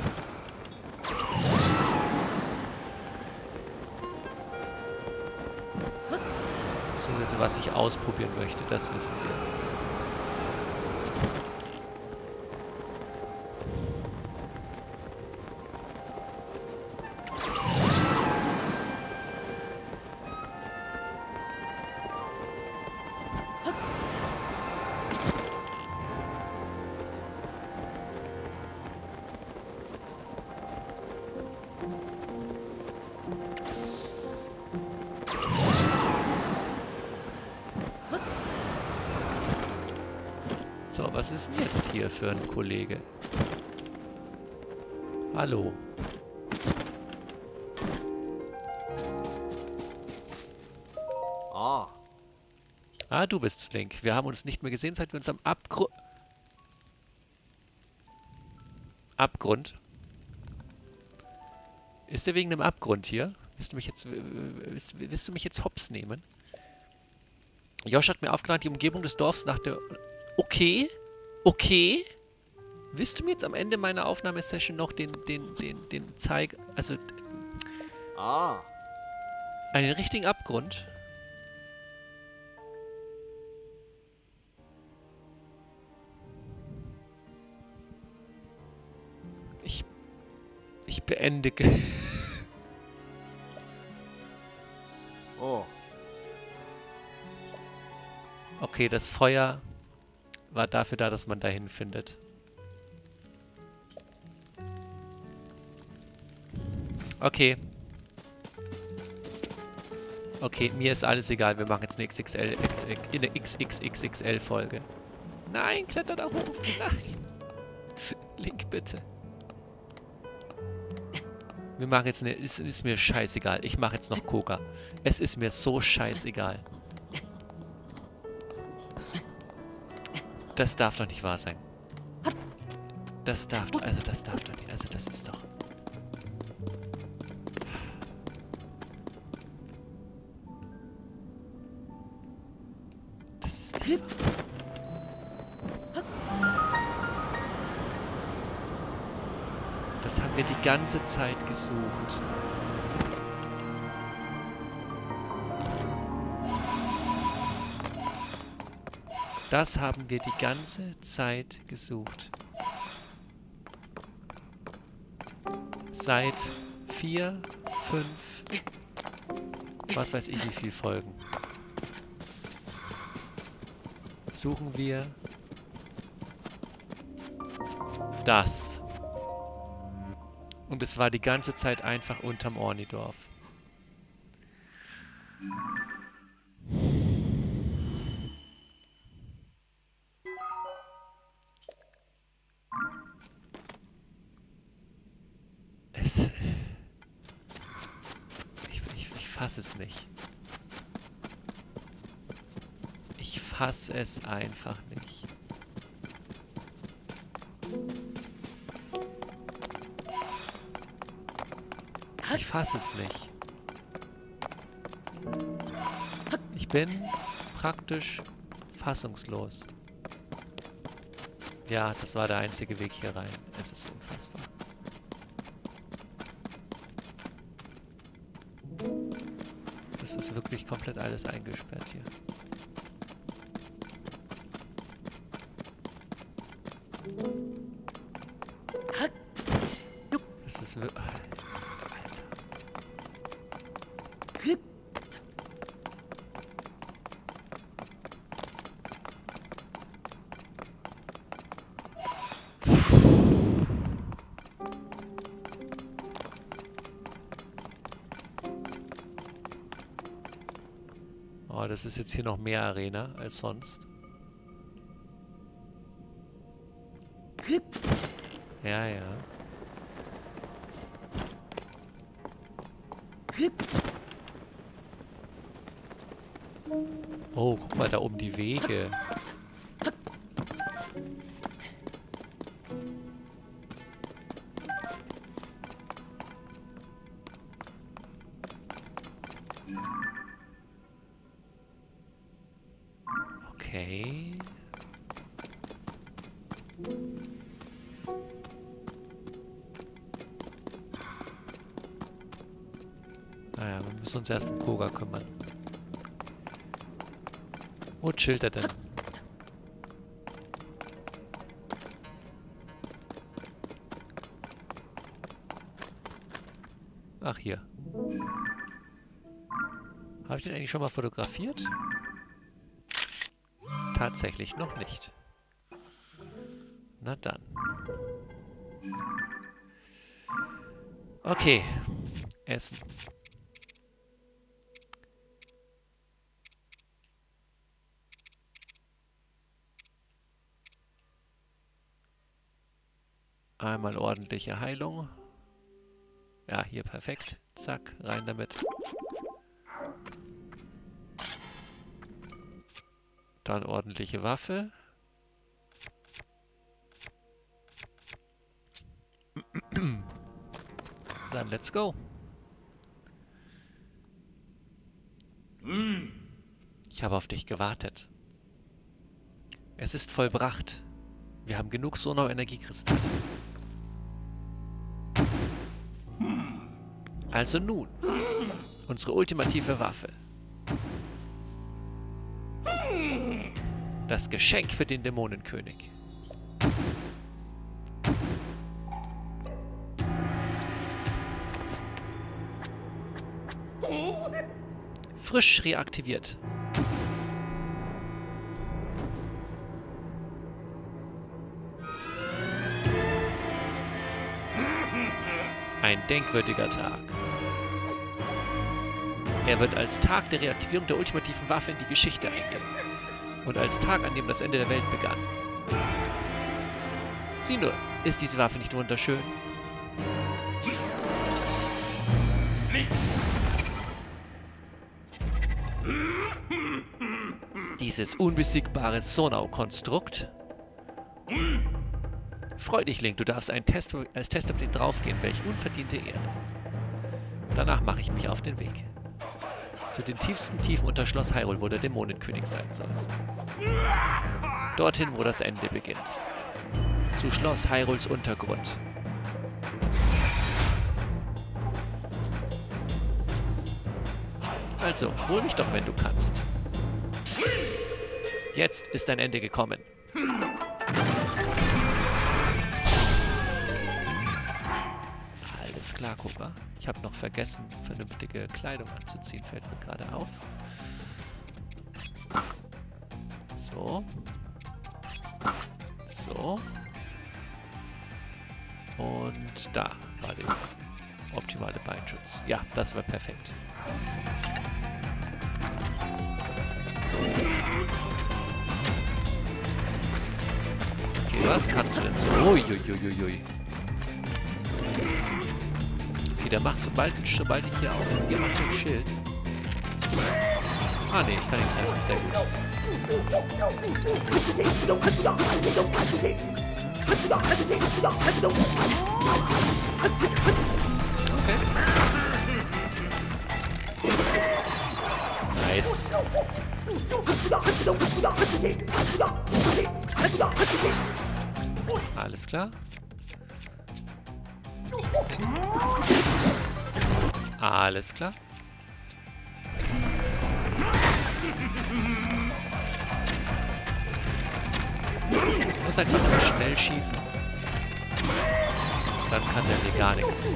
Beziehungsweise was ich ausprobieren möchte, das wissen wir. Link. Wir haben uns nicht mehr gesehen, seit wir uns am Abgrund... Abgrund? Ist der wegen einem Abgrund hier? Willst du mich jetzt... Willst, willst du mich jetzt hops nehmen? Josh hat mir aufgeladen, die Umgebung des Dorfs nach der... Okay. Okay. Willst du mir jetzt am Ende meiner Aufnahmesession noch den, den, den, den Zeig... Also, Ah. einen richtigen Abgrund? Ich beendige. Oh. Okay, das Feuer war dafür da, dass man dahin findet. Okay. Okay, mir ist alles egal. Wir machen jetzt eine XXL, eine XXXXL-Folge. Nein, kletter da hoch. Nein. *laughs* Link, bitte. Wir machen jetzt eine... Ist, ist mir scheißegal. Ich mache jetzt noch Coca. Es ist mir so scheißegal. Das darf doch nicht wahr sein. Das darf doch... Also das darf doch nicht... Also das ist doch... ganze Zeit gesucht. Das haben wir die ganze Zeit gesucht. Seit vier, fünf, was weiß ich wie viel Folgen. Suchen wir das. Und es war die ganze Zeit einfach unterm Ornidorf. Es... Ich, ich, ich fasse es nicht. Ich fasse es einfach nicht. Ich fass es nicht. Ich bin praktisch fassungslos. Ja, das war der einzige Weg hier rein. Es ist unfassbar. Das ist wirklich komplett alles eingesperrt hier. Oh, das ist jetzt hier noch mehr Arena als sonst. Ja, ja. Oh, guck mal, da oben die Wege. Chillt er denn? Ach, hier. Habe ich den eigentlich schon mal fotografiert? Tatsächlich noch nicht. Na dann. Okay. Essen. Einmal ordentliche Heilung. Ja, hier perfekt. Zack, rein damit. Dann ordentliche Waffe. Dann let's go. Ich habe auf dich gewartet. Es ist vollbracht. Wir haben genug Sonau-Energiekristalle. Also nun, unsere ultimative Waffe. Das Geschenk für den Dämonenkönig. Frisch reaktiviert. Ein denkwürdiger Tag. Er wird als Tag der Reaktivierung der ultimativen Waffe in die Geschichte eingehen. Und als Tag, an dem das Ende der Welt begann. Sieh nur, ist diese Waffe nicht wunderschön? Dieses unbesiegbare Sonau-Konstrukt? Freu dich, Link, du darfst Test als Testupdate draufgehen, welch unverdiente Ehre. Danach mache ich mich auf den Weg. Zu den tiefsten Tiefen unter Schloss Hyrule, wo der Dämonenkönig sein soll. Dorthin, wo das Ende beginnt. Zu Schloss Hyrules Untergrund. Also, hol mich doch, wenn du kannst. Jetzt ist dein Ende gekommen. Alles klar, Kuba. Ich habe noch vergessen, vernünftige Kleidung anzuziehen, fällt mir gerade auf. So. So. Und da war der optimale Beinschutz. Ja, das war perfekt. Okay, was kannst du denn so? Uiuiuiui. Okay, der macht sobald, sobald ich hier auf hier macht ein Schild. Ah, nee, ich kann ihn treffen. Sehr gut. Okay. Nice. Alles klar. Alles klar. Ich muss einfach nur schnell schießen. Dann kann der mir gar nichts.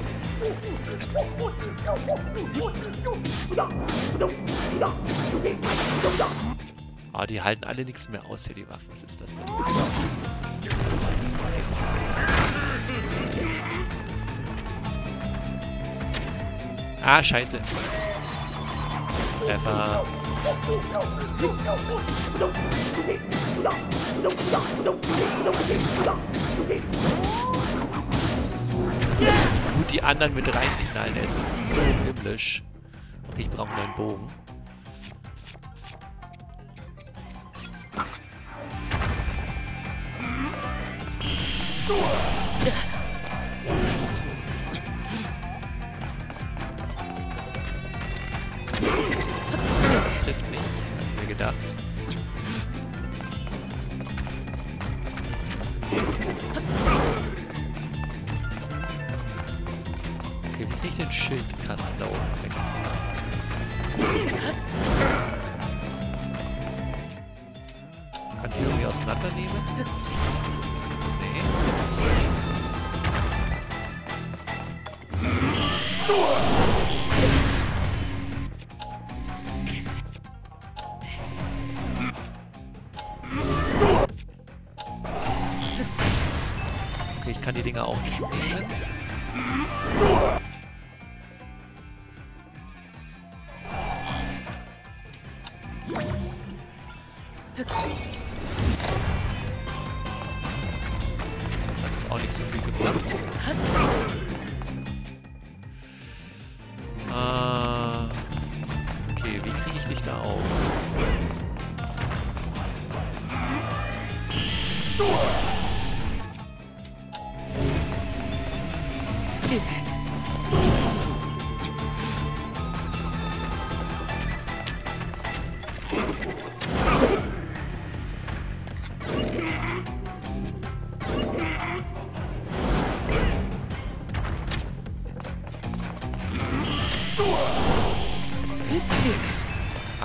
Ah, die halten alle nichts mehr aus hier, die Waffen. Was ist das denn? Ah, scheiße. Treffer. Gut, die anderen mit reinknallen. Es ist so himmlisch. Okay, ich brauche einen Bogen. Das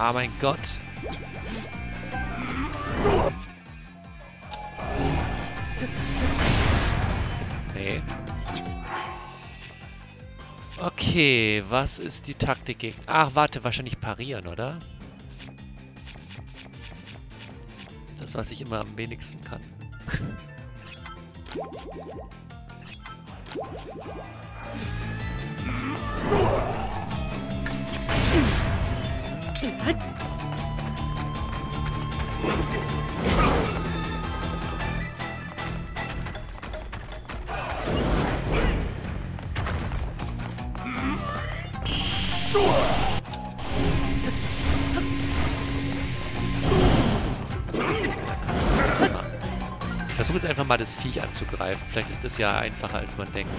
Ah, mein Gott. Nee. Okay, was ist die Taktik gegen... Ach, warte, wahrscheinlich parieren, oder? Das, was ich immer am wenigsten kann. Versuche jetzt einfach mal das Viech anzugreifen. Vielleicht ist das ja einfacher, als man denkt.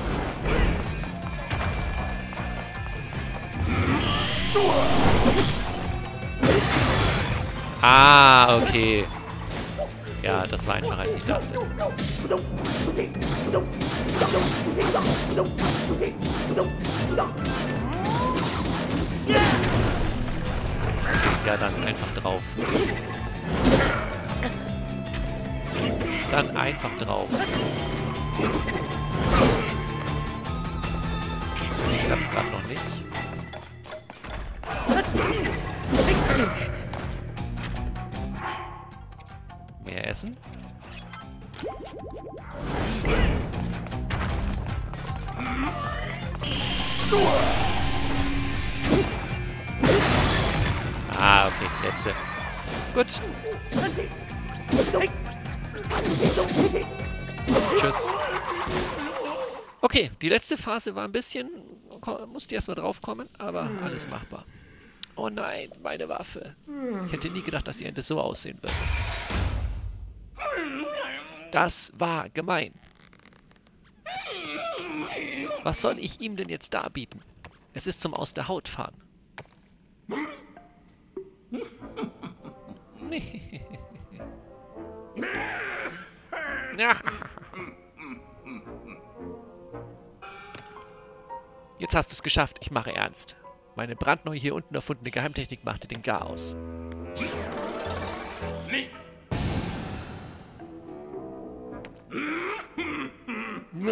Ah, okay. Ja, das war einfacher, als ich dachte. Ja, dann einfach drauf. Dann einfach drauf. Ich klappt gerade noch nicht. Mehr essen. Ah, okay, jetzt. Gut. Tschüss. Okay, die letzte Phase war ein bisschen, musste erstmal drauf kommen, aber alles machbar. Oh nein, meine Waffe. Ich hätte nie gedacht, dass die Ente so aussehen wird. Das war gemein. Was soll ich ihm denn jetzt darbieten? Es ist zum Aus der Haut fahren. Ja. *laughs* Jetzt hast du es geschafft. Ich mache ernst. Meine brandneu hier unten erfundene Geheimtechnik machte den Gar aus.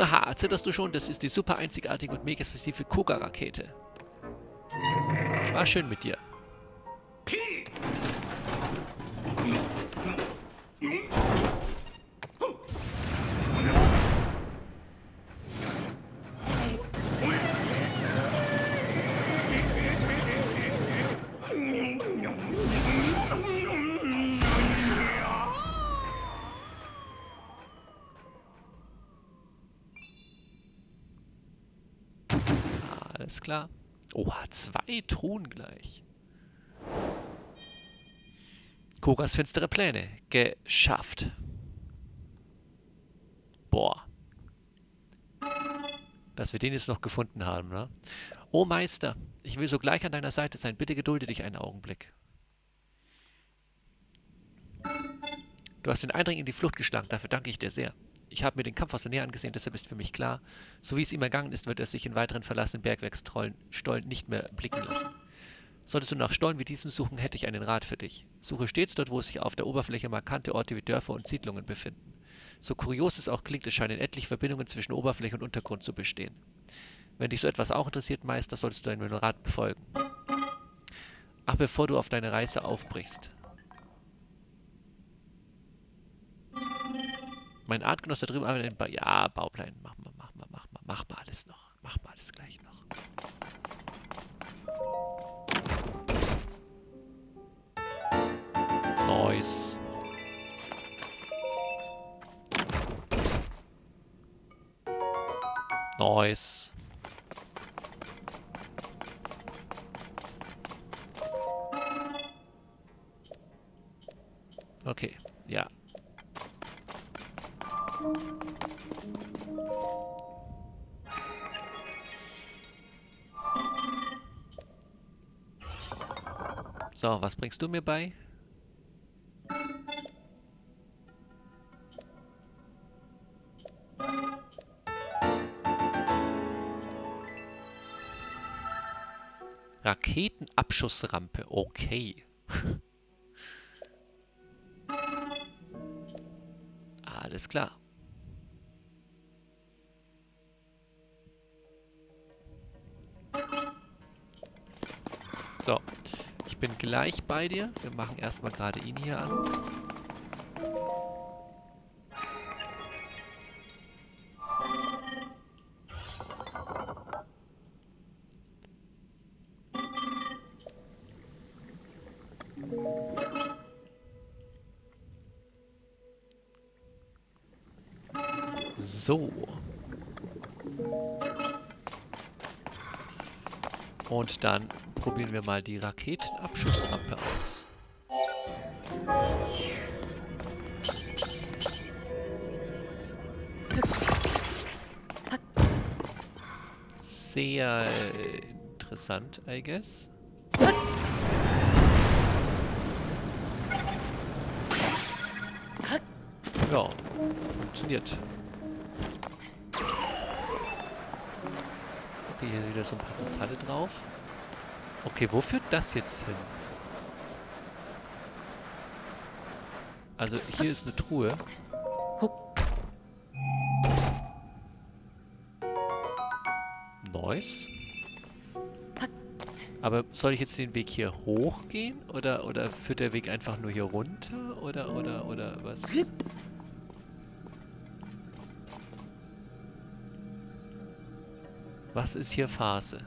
Haha, zitterst du schon? Das ist die super einzigartige und mega spezifische Koga-Rakete. War schön mit dir. Alles klar. Oha, zwei Truhen gleich. Koras finstere Pläne. Geschafft. Boah. Dass wir den jetzt noch gefunden haben, ne? Oh Meister, ich will sogleich an deiner Seite sein. Bitte gedulde dich einen Augenblick. Du hast den Eindring in die Flucht geschlagen, dafür danke ich dir sehr. Ich habe mir den Kampf aus der Nähe angesehen, deshalb ist für mich klar, so wie es ihm ergangen ist, wird er sich in weiteren verlassenen Bergwerkstollen nicht mehr blicken lassen. Solltest du nach Stollen wie diesem suchen, hätte ich einen Rat für dich. Suche stets dort, wo sich auf der Oberfläche markante Orte wie Dörfer und Siedlungen befinden. So kurios es auch klingt, es scheinen etliche Verbindungen zwischen Oberfläche und Untergrund zu bestehen. Wenn dich so etwas auch interessiert, Meister, solltest du einen Rat befolgen. Ach, bevor du auf deine Reise aufbrichst. Mein Artgenosse da drüben arbeitet Ja, Bauplan. Mach mal, mach mal, mach mal, mach mal alles noch. Mach mal alles gleich noch. Nice. Nice. Okay, ja. So, was bringst du mir bei? Raketenabschussrampe, okay. *laughs* Alles klar. So, ich bin gleich bei dir. Wir machen erstmal gerade ihn hier an. So. Und dann probieren wir mal die Raketenabschussrampe aus. Sehr interessant, I guess. Ja, funktioniert. Okay, hier wieder so ein paar Kristalle drauf. Okay, wo führt das jetzt hin? Also hier ist eine Truhe. Nice. Aber soll ich jetzt den Weg hier hochgehen? Oder, oder führt der Weg einfach nur hier runter? Oder, oder, oder was? Was ist hier Phase?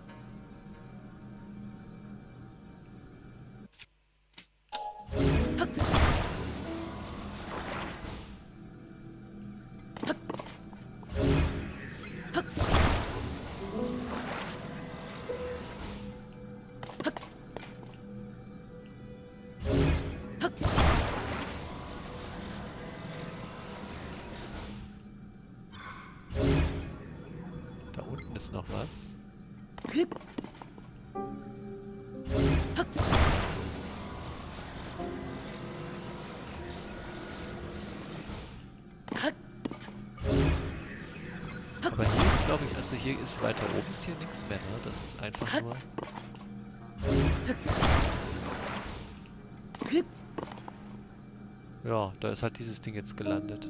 Ist hier nichts mehr, ne? Das ist einfach nur... Ja, da ist halt dieses Ding jetzt gelandet.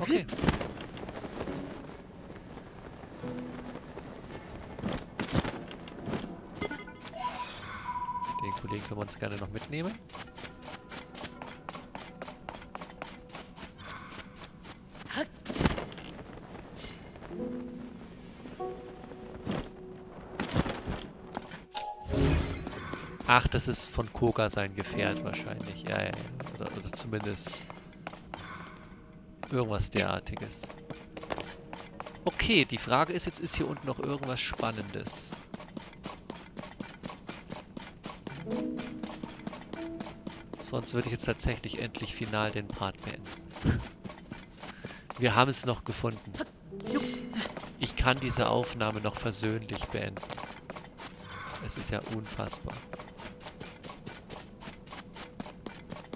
Okay. Den Kollegen können wir uns gerne noch mitnehmen. Ach, das ist von Koga sein Gefährt wahrscheinlich. Ja, ja, ja. Oder, oder zumindest irgendwas derartiges. Okay, die Frage ist jetzt, ist hier unten noch irgendwas Spannendes? Sonst würde ich jetzt tatsächlich endlich final den Part beenden. *laughs* Wir haben es noch gefunden. Ich kann diese Aufnahme noch versöhnlich beenden. Es ist ja unfassbar.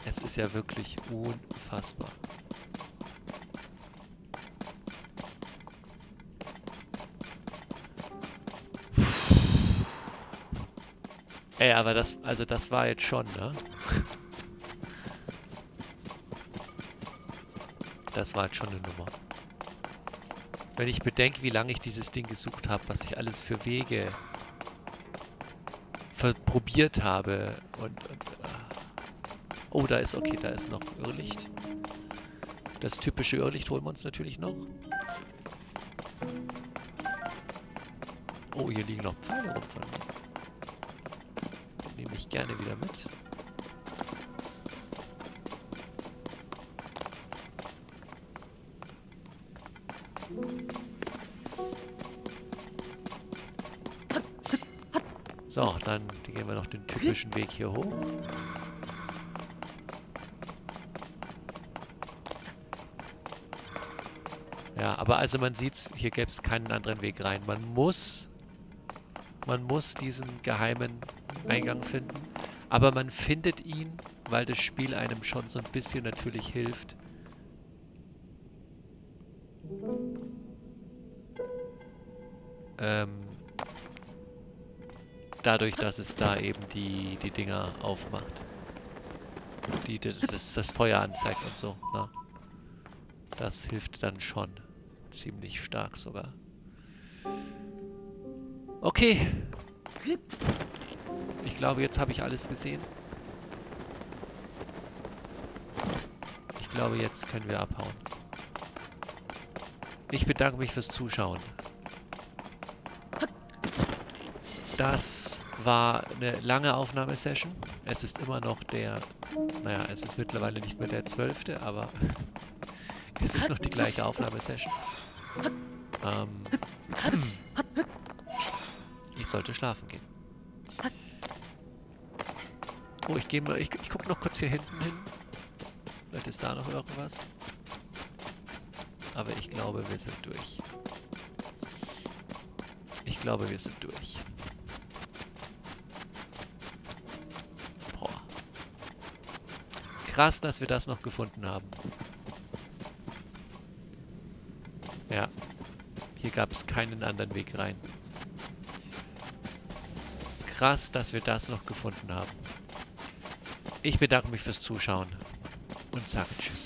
Es ist ja wirklich unfassbar. Ey, aber das, also das war jetzt schon, ne? Das war jetzt schon eine Nummer. Wenn ich bedenke, wie lange ich dieses Ding gesucht habe, was ich alles für Wege probiert habe und, und. Oh, da ist, okay, da ist noch Irrlicht. Das typische Irrlicht holen wir uns natürlich noch. Oh, hier liegen noch Pfeile rum von mir nehme ich gerne wieder mit. So, dann gehen wir noch den typischen Weg hier hoch. Aber also man sieht, hier gäbe es keinen anderen Weg rein. Man muss, man muss diesen geheimen Eingang finden. Aber man findet ihn, weil das Spiel einem schon so ein bisschen natürlich hilft. Ähm, dadurch, dass es da eben die, die Dinger aufmacht. Die das, das, das Feuer anzeigt und so. Ne? Das hilft dann schon. Ziemlich stark sogar. Okay. Ich glaube, jetzt habe ich alles gesehen. Ich glaube, jetzt können wir abhauen. Ich bedanke mich fürs Zuschauen. Das war eine lange Aufnahmesession. Es ist immer noch der... Naja, es ist mittlerweile nicht mehr der 12., aber... *laughs* es ist noch die gleiche Aufnahmesession. Ähm, ich sollte schlafen gehen. Oh, ich gehe mal, ich, ich gucke noch kurz hier hinten hin. Vielleicht ist da noch irgendwas. Aber ich glaube, wir sind durch. Ich glaube, wir sind durch. Boah. Krass, dass wir das noch gefunden haben. Ja. Hier gab es keinen anderen Weg rein. Krass, dass wir das noch gefunden haben. Ich bedanke mich fürs Zuschauen und sage Tschüss.